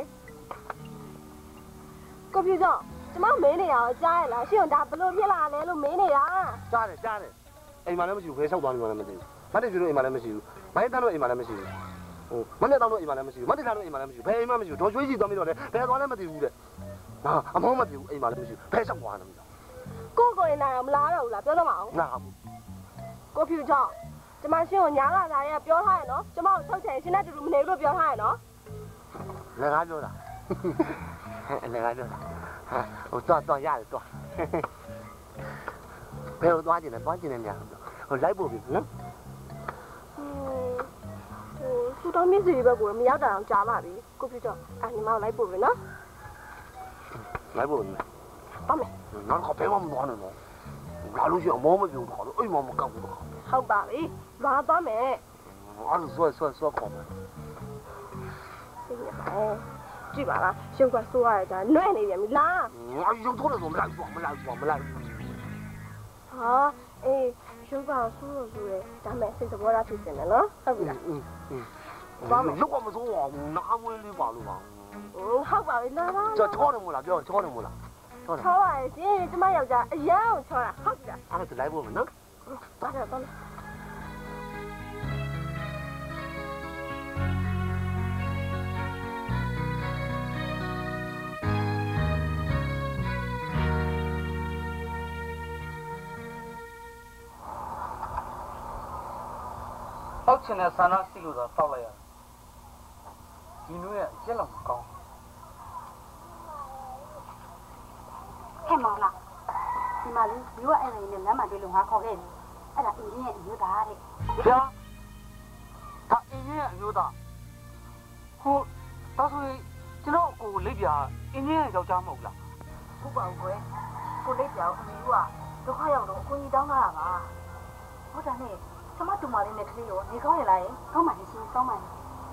Speaker 8: ကွန်ပျူတာကျမမေးနေရအောင်ကြားရလားရှင်ဒါဘယ်လိုဖြစ်လာလဲလို့မေးနေတာ
Speaker 6: ကြားတယ်ကြားတယ်အိမ်မှာလည်းမရှိဘူးဖဲဆောက်သွားနေမှလည်းမသိဘူးမတ်တေပြလို့အိမ်မှာလည်းမရှိဘူးမိုင်းတန်းလို့အိမ်မှာလည်းမရှိဘူးဟိုမနဲ့တောင်းလို့အိမ်မှာလည်းမရှိဘူးမတ်တေလာလို့အိမ်မှာလည်းမရှိဘူးဘယ်အိမ်မှမရှိဘူးဒေါ်ကျွေးစီသွားပြီးတော့လည်းဘယ်သွားလည်းမသိဘူးတဲ့ဟာအမောင်းမသိဘူးအိမ်မှာလည်းမရှိဘူးဖဲဆောက်သွားတယ်
Speaker 8: ကိုကိုရင်နာတော့မလားတော့ဘူးလားပြောတော့မအောင်
Speaker 6: ငါဘူး
Speaker 8: ကွန်ပျူတာကျမရှင်ကိုညာလာတာရဲ့ပြောထားရနော်ကျမကိုထုတ်ချင်ရှင်နဲ့တူတူမနေဘူးလို့ပြောထားရနော်
Speaker 6: လည်းကားပြောတာ လည်းကားပြောတာဟာဟိုသွားသွားရတယ်သွားဘယ်လိုသွားကျင်လဲသွားကျင်နေများဟိုလိုက်ပို့ပြီနော်
Speaker 8: ဟိုစူတောင်းမြင့်စီဘက်ကိုမရောက်တာအောင်ကြားလာပြီကွန်ပျူတာအာညီမကိုလိုက်ပို့ပြီနော်
Speaker 6: လိုက်ပို့နေ
Speaker 8: ပါမယ်
Speaker 6: နောက်တော့ဘယ်မှမသွားနဲ့နော်လာလို့ရှိရင်အမောမပြောတော့အိမ်မမကောက်ဘူးတော့
Speaker 8: ဟုတ်ပါပြီလာသွားမယ်
Speaker 6: အဲ့လိုဆွဲဆွဲဆွဲခေါ်မယ်
Speaker 8: သိရပါရဲ့ကြည့်ပါလားရှင်ကဆိုးရတာနှွဲ့နေပြ
Speaker 6: 鸡巴啦，先管说二的，暖的也没
Speaker 8: 拉。我有多少没来，我没来，我没来。好，哎，先管说说说的，咱们先过来去
Speaker 7: 见了，好不啦？嗯嗯。我们如果没说话，哪会你暴
Speaker 8: 露嘛？嗯，好吧，那
Speaker 7: 那。这吵的没啦，叫吵的没啦。吵啊！今天
Speaker 8: 怎么又在？哎呀，吵了，好不啦？俺是来我们呢。嗯，打
Speaker 7: 开，打开。 က်
Speaker 6: ချင်တဲ့ဆန္ဒရှိလို့သာတောက်လိုက်ရတယ်ဒီနွေးရဲ့ရက်လောက်မကောင်း
Speaker 2: ဟဲ့မောင်လားဒီမှာလေဒီကအဲ့ဒါနဲ့လမ်းမှာတွေ့လို့ငါခေါ်ခဲ့တယ်အဲ့ဒါအင်းကြီးရဲ့အမျိုးသားတဲ့
Speaker 6: ဗျာဒါအင်းကြီးရဲ့အမျိုးသားဟိုဒါဆိုရင်ကျွန်တော်ကိုလိပ်ပြအင်းကြီးရဲ့ယောက်ျားမဟုတ်လား
Speaker 2: ဟုတ်ပါဘူးကွယ်ကိုလေးပြောင်းအမေကဒုက္ခရောက်တော့အကူကြီးတောင်းလာတာပါဟုတ်တယ်နဲ့ ကျမတူမလေးနဲ့ကလေးရောနေကောင်းရလားရင်ကောင်းပါလေရှင်ကောင်းပါလေ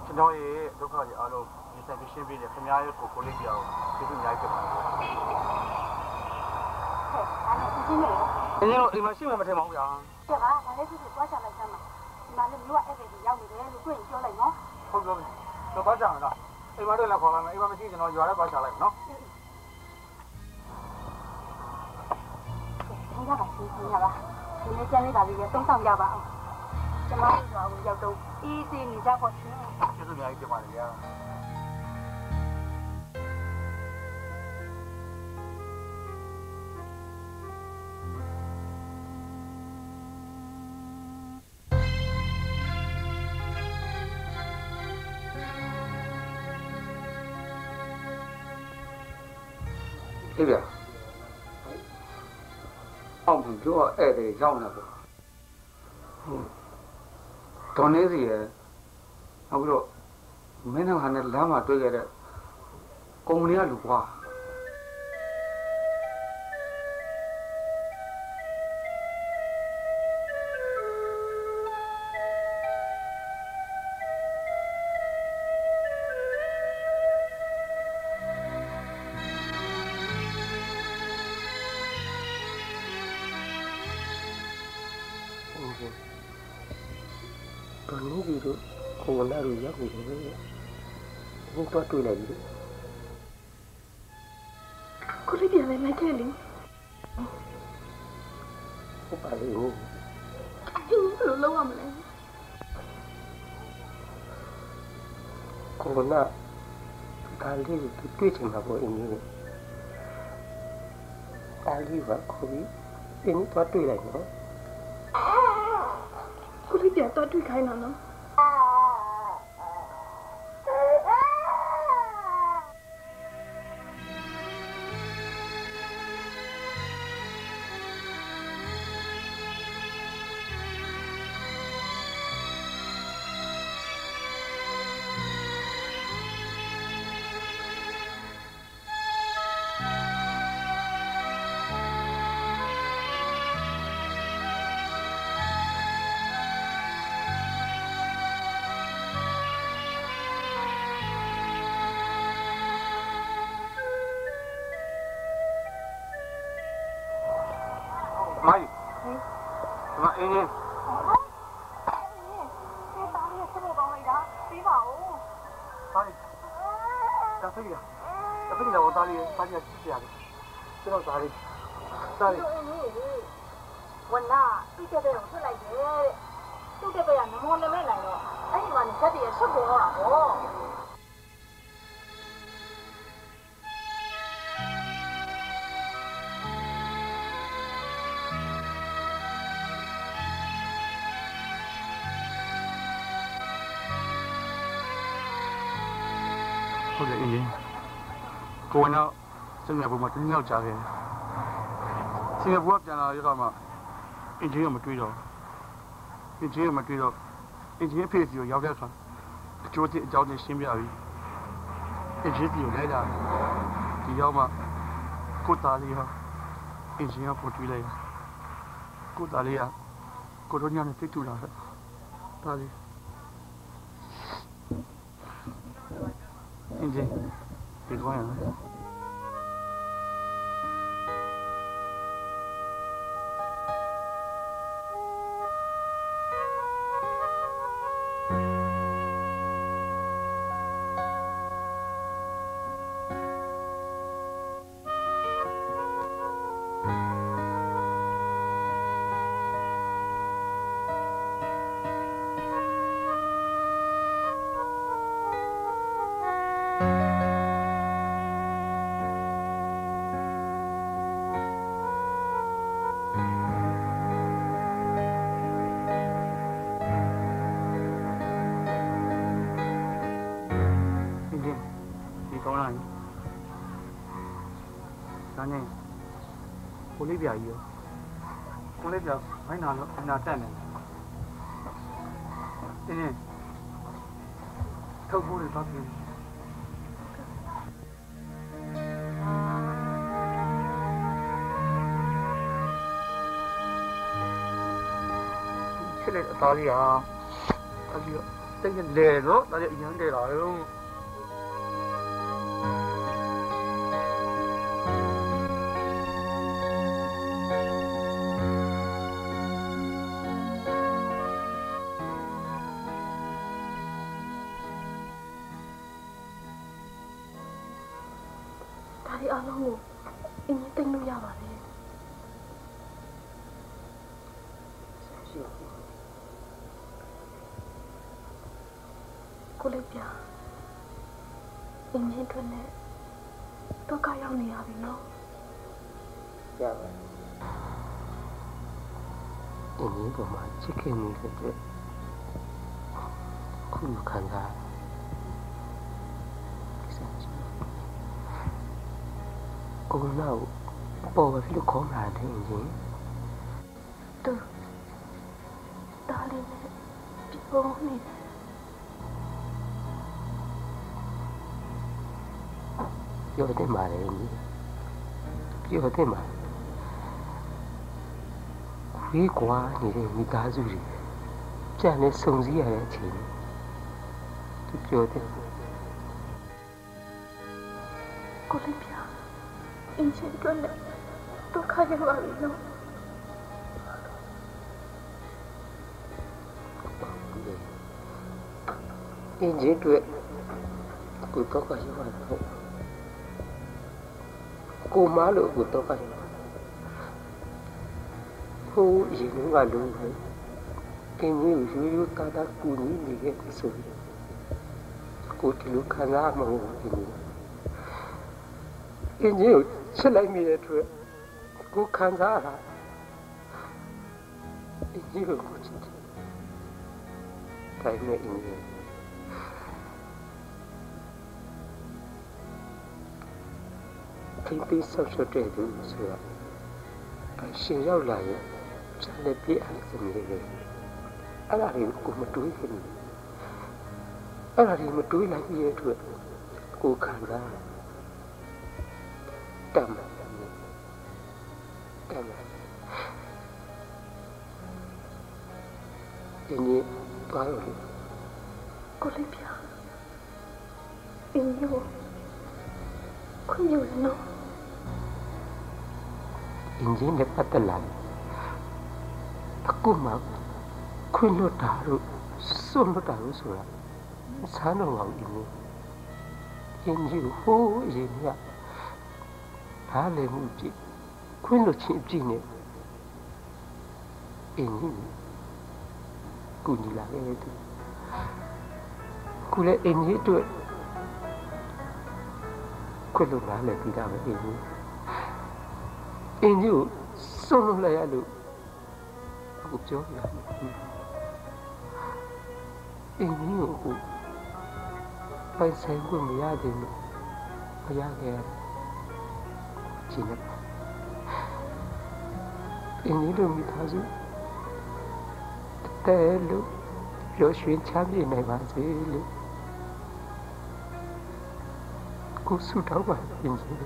Speaker 6: ကျွန်တော်ရဲ့ဒုက္ခတွေအားလုံးဒီဆိုင်ရှင်းပြတဲ့ခင်ဗျားရဲ့ကိုကိုလိပ်ပြအောင်ကျေးဇူးအများကြီးတင်ပါတယ်
Speaker 2: ဟဲ့ဒါနဲ့အင်းကြီးနဲ့
Speaker 6: အင်းကြီးတို့အိမ်မှာရှိမှမထင်ပါဘူးဗျာ
Speaker 2: တဲ့ပါဒါလည်းသူကသွားချလိုက်စမ်းပါဒီမှာလေမျိုးကအဲ့ဒီရောက်နေတယ်လို့တွေ့ရင်ပြောလိုက်နော်
Speaker 6: ဟုတ်ပြီတော့ဘာကြောင်လားအိမ်မှာတော့လည်းခေါ်လာမယ်အိမ်မှာမရှိကျွန်တော်ရွာထဲသွားချလိုက်နော်
Speaker 2: ဆင်းရပါရှင်ဆင်းရပါဒီနေ့ကျန်လေးပါလေးရသုံးဆောင်ကြပါအောင် ကျမတို့ရွာကိုရောက်တော့အေးစေးနေကြပါရှင်
Speaker 6: ကျေးဇူးအများကြီးတင်ပါတယ်ဗျာ
Speaker 12: ဟေးဗျာ ဒေါ်နေစီရဲ့နောက်ပြီးတော့မင်းနဲ့ဟာနဲ့လမ်းမှာတွေ့ခဲ့တဲ့ကုမ္ပဏီကလူကွာ
Speaker 4: ဟုတ်ကဲ့ တွေ့ချ
Speaker 8: င်
Speaker 4: တာပေါ့အင်းကြီးကဒါလေးကခေါ်ပြီးအင်းတော့တွေ့လိုက်နော်
Speaker 8: ကိုလေးပြန်တော့တွေ့ခိုင်းတာနော်
Speaker 6: ဒါဖိရဒါဖိရတော့သားလေးသားလေးကြည့်ရတယ်ကျွန်တော်သားလေးသားလေး
Speaker 2: ဝနာပြီးတဲ့တဲ့ကိုထွက်လိုက်တယ်သူ့တဲ့ပဲကနမောနမဲလိုက်တော့အဲ့ဒီမှာနေချက်တည်းဆက်ပေါ်တော့တာပေါ့
Speaker 6: တ်တယ်အင်းကြီးကိုဝင်တော့စင်ကာပူမှာတင်းရောက်ကြခဲ့စင်ကာပူကပြန်လာရတော့မှအင်ဂျင်ကမတွေ့တော့အင်ဂျင်ကမတွေ့တော့အင်ဂျင်ဖေးစီကိုရောက်တဲ့အခါအကျိုးတိအကြောင်းတွေရှင်းပြပြီအင်ဂျင်စီကိုလိုက်လာဒီရောက်မှကိုသားလေးဟာအင်ဂျင်ကပေါ်တွေ့လိုက်ကိုသားလေးကကိုတို့ညနေတိတ်တူလာတယ်သားလေး အင်းကြီးဒီကွာ
Speaker 5: ဒါနဲ့ကိုလေးပြာကြီးရောကိုလေးပြာဘိုင်းနာလို့အနာတက်နေတယ်တင်းနေထုတ်ဖို့တွေတော့ပြင်ချစ်လိုက်အသားကြီးဟာအကြီးတိတ်လေတော့ဒါကြအရင်တည်းလာရော
Speaker 3: ချ
Speaker 4: စ်ခင်နေတဲ့အတွက်ခုလိုခံစားရတယ်စမ်းကြည့်ကိုနောက်ပေါ်ပဲလို့ခေါ်လာတဲ့အင်းကြီး
Speaker 3: တူဒါလေးနဲ့ပြောနေတယ်
Speaker 4: ပြောတဲ့မှာလေအင်းကြီးပြောတဲ့မှာ ခွေးကွာနေတဲ့မိသားစုတွေကြံနေစုံစည်းရတဲ့အချိန်သူပြောတဲ့
Speaker 3: ကိုလေးပြအင်းကြီးအတွက်နဲ့ဒုက္ခရောက်ပါပြီနော်
Speaker 4: အင်းကြီးတွေ့ကိုတော့ကရောက်တာဟုတ်ကိုမလို့ကိုတော့ကရောက် ဟိုးရင်ကလုံးပဲအင်းကြီးကိုရိုးရိုးသားသားကူညီနေခဲ့ဆိုရင်ကိုဒီလိုခံစားမှာမဟုတ်ဘူးအင်းကြီးကိုချက်လိုက်မိတဲ့အတွက်ကိုခံစားရတာအင်းကြီးကိုကိုချစ်တယ်တိုင်းနဲ့အင်းကြီးထိမ့်သိမ်းဆောက်ရှုပ်တဲ့သူဆိုတော့အရှင်ရောက်လာရင် ဇာနဲ့ပြည့်အားစနေလေအဲ့ဒါတွေကိုမတွေးခင်အဲ့ဒါတွေမတွေးလိုက်ရဲ့အတွက်ကိုခံစားတမ်းတမ်းဒီနေ့ပါလို့
Speaker 3: ကိုလေးပြအင်းကြီးကိုခွင့်ပြုရနော်
Speaker 4: အင်ဂျင်နဲ့ပတ်သက်လာတယ် အခုမှခွင့်လွတ်တာလို့စွန့်လွတ်တာလို့ဆိုတာဆန်းတော်အောင်ဒီနေ့အင်ဂျင်ဟိုးအရင်ကဒါလည်းမှုကြည့်ခွင့်လွတ်ခြင်းကြည့်နေအင်ဂျင်ကူညီလာခဲ့တယ်ခုလည်းအင်ဂျင်အတွက်ခွင့်လွတ်လာလည်းပြီးတာပဲအင်ဂျင်အင်းကြီးကိုစွန့်လွတ်လိုက်ရလို့ အခုပြောပြရမယ်အင်းကြီးကိုအခုပိုင်ဆိုင်ခွင့်မရသေးလို့မရခဲ့ရချင်းနဲ့အင်းကြီးတို့မိသားစုတဲလို့ပြောရွှင်ချမ်းမြေနိုင်ပါစေလို့ကိုဆုတောင်းပါအင်းကြီး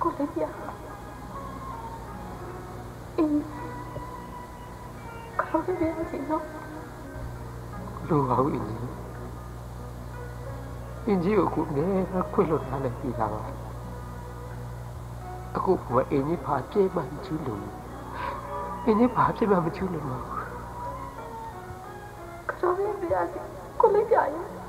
Speaker 3: ကိုလေးပြအင်း ခေါ်ရရစီနော်
Speaker 4: လိုပါဘူးအင်ကြီးအင်ကြီးကိုအခုနေခွင့်လွတ်ထားလိုက်ပြီလားပါအခုဘယ်အင်ကြီးဖာပြေးမှမချူလို့အင်ကြီးဖာပြေးမှမချူလို့မဟုတ်
Speaker 3: ခေါ်ရရစီကိုလေးပြရဲ့ခွ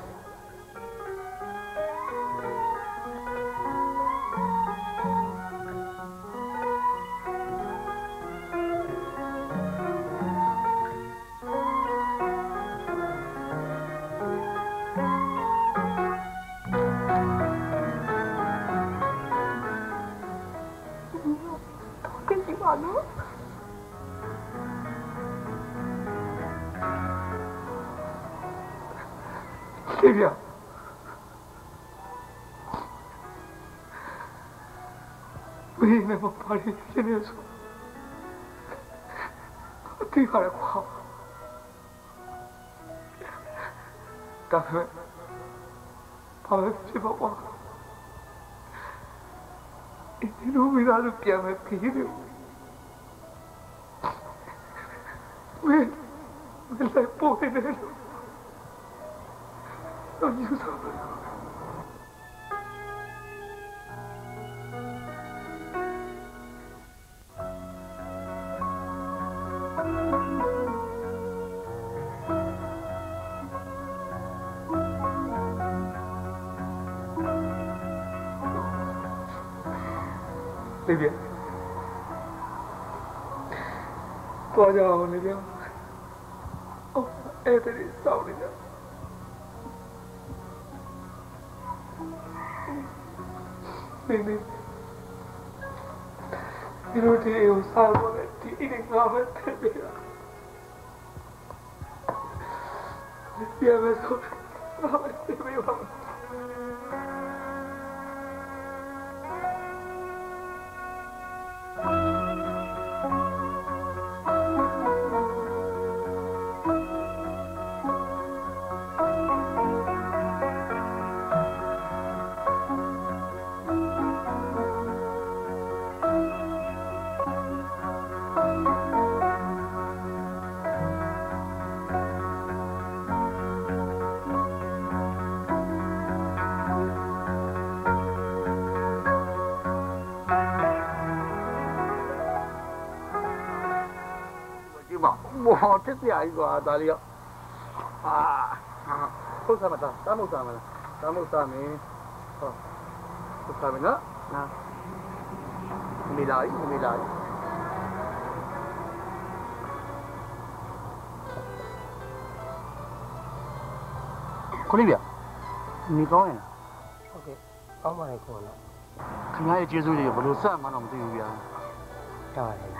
Speaker 3: နဲ့
Speaker 13: မပါရင်ပြင်းနေဆိုအတိပါရကွာဒါပေမဲ့ဘာပဲဖြစ်ပါကွာဒီလိုမိသားစုပြန်မဲ့ခရီးတွေဝေး သွားကြအောင်
Speaker 6: မှာဘောတက်စရာကြီးကွာဒါလေးရောအာဟုတ်စားမလားတားမဟုတ်စားမလားတားမဟုတ်စားမင်းဟောဟုတ်စားမနော်နာမိလာကြီးမိလာကြီးကိုလေးဗျနေကောင်းရင်
Speaker 4: ဟုတ်ကဲ့ကောင်းပါလေခေါ်တော့
Speaker 13: ခင်ဗျားရဲ့ကျေးဇူးတွေကဘယ်လိုဆက်မှန်းတော့မသိဘူးဗျာ
Speaker 4: တားတယ်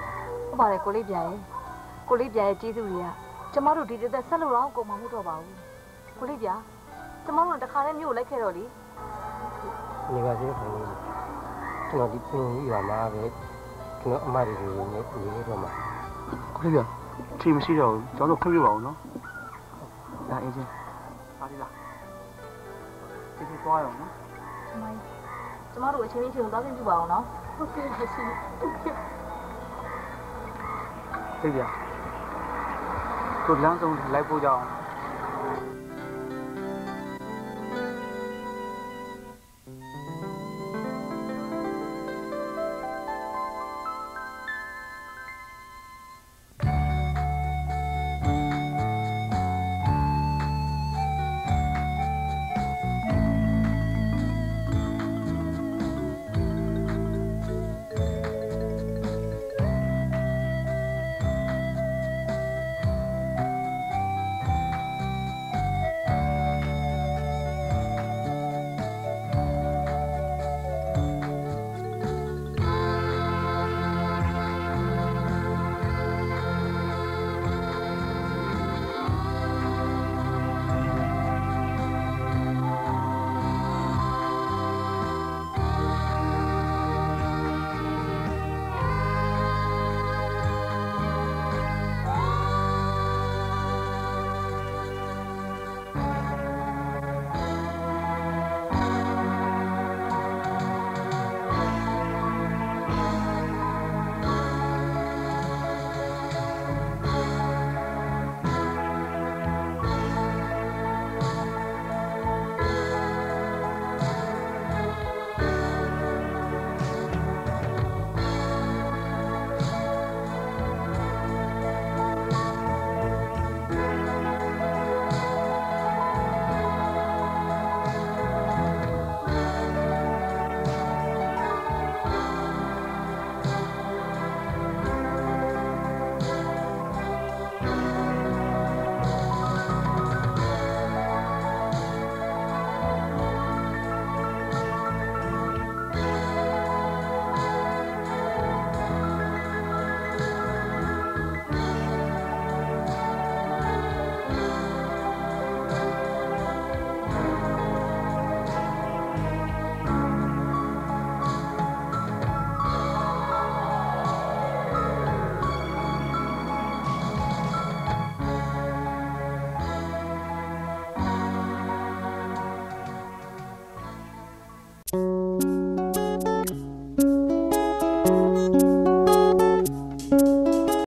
Speaker 9: ဟုတ်ပါတယ်ကိုလေးပြန်ရင် ကိုလေးပြန်ရဲ့ကျေးဇူးတွေကကျမတို့ဒီတစ်သက်ဆက်လို့တော့ကုန်မှာမဟုတ်တော့ပါဘူးကိုလေးပြန်ကျမတို့တခါနဲ့မြို့ကိုလိုက်ခဲ့တော့လေ
Speaker 4: နေပါစေခင်ဗျာကျွန်တော်ဒီပြင်ကြီးရွာမှာပဲကျွန်တော်အမတွေနေနေတော့မှာ
Speaker 13: ကိုလေးဗျာထီမရှိတော့ဘူးကျွန်တော်တို့ခွင့်ပြုပါအောင်နော်ဒါအေးချင်းပါလိလားဒီဒီသွားရအောင်နော်
Speaker 9: အမိုင်းကျမတို့အချင်းချင်းချင်းသွားပြင်ပြပါအောင်နော်ဟုတ်ကဲ့ပါရှင်
Speaker 13: သိဗျာကိုလမ်း ဆုံးလိုက်ပို့ကြအောင်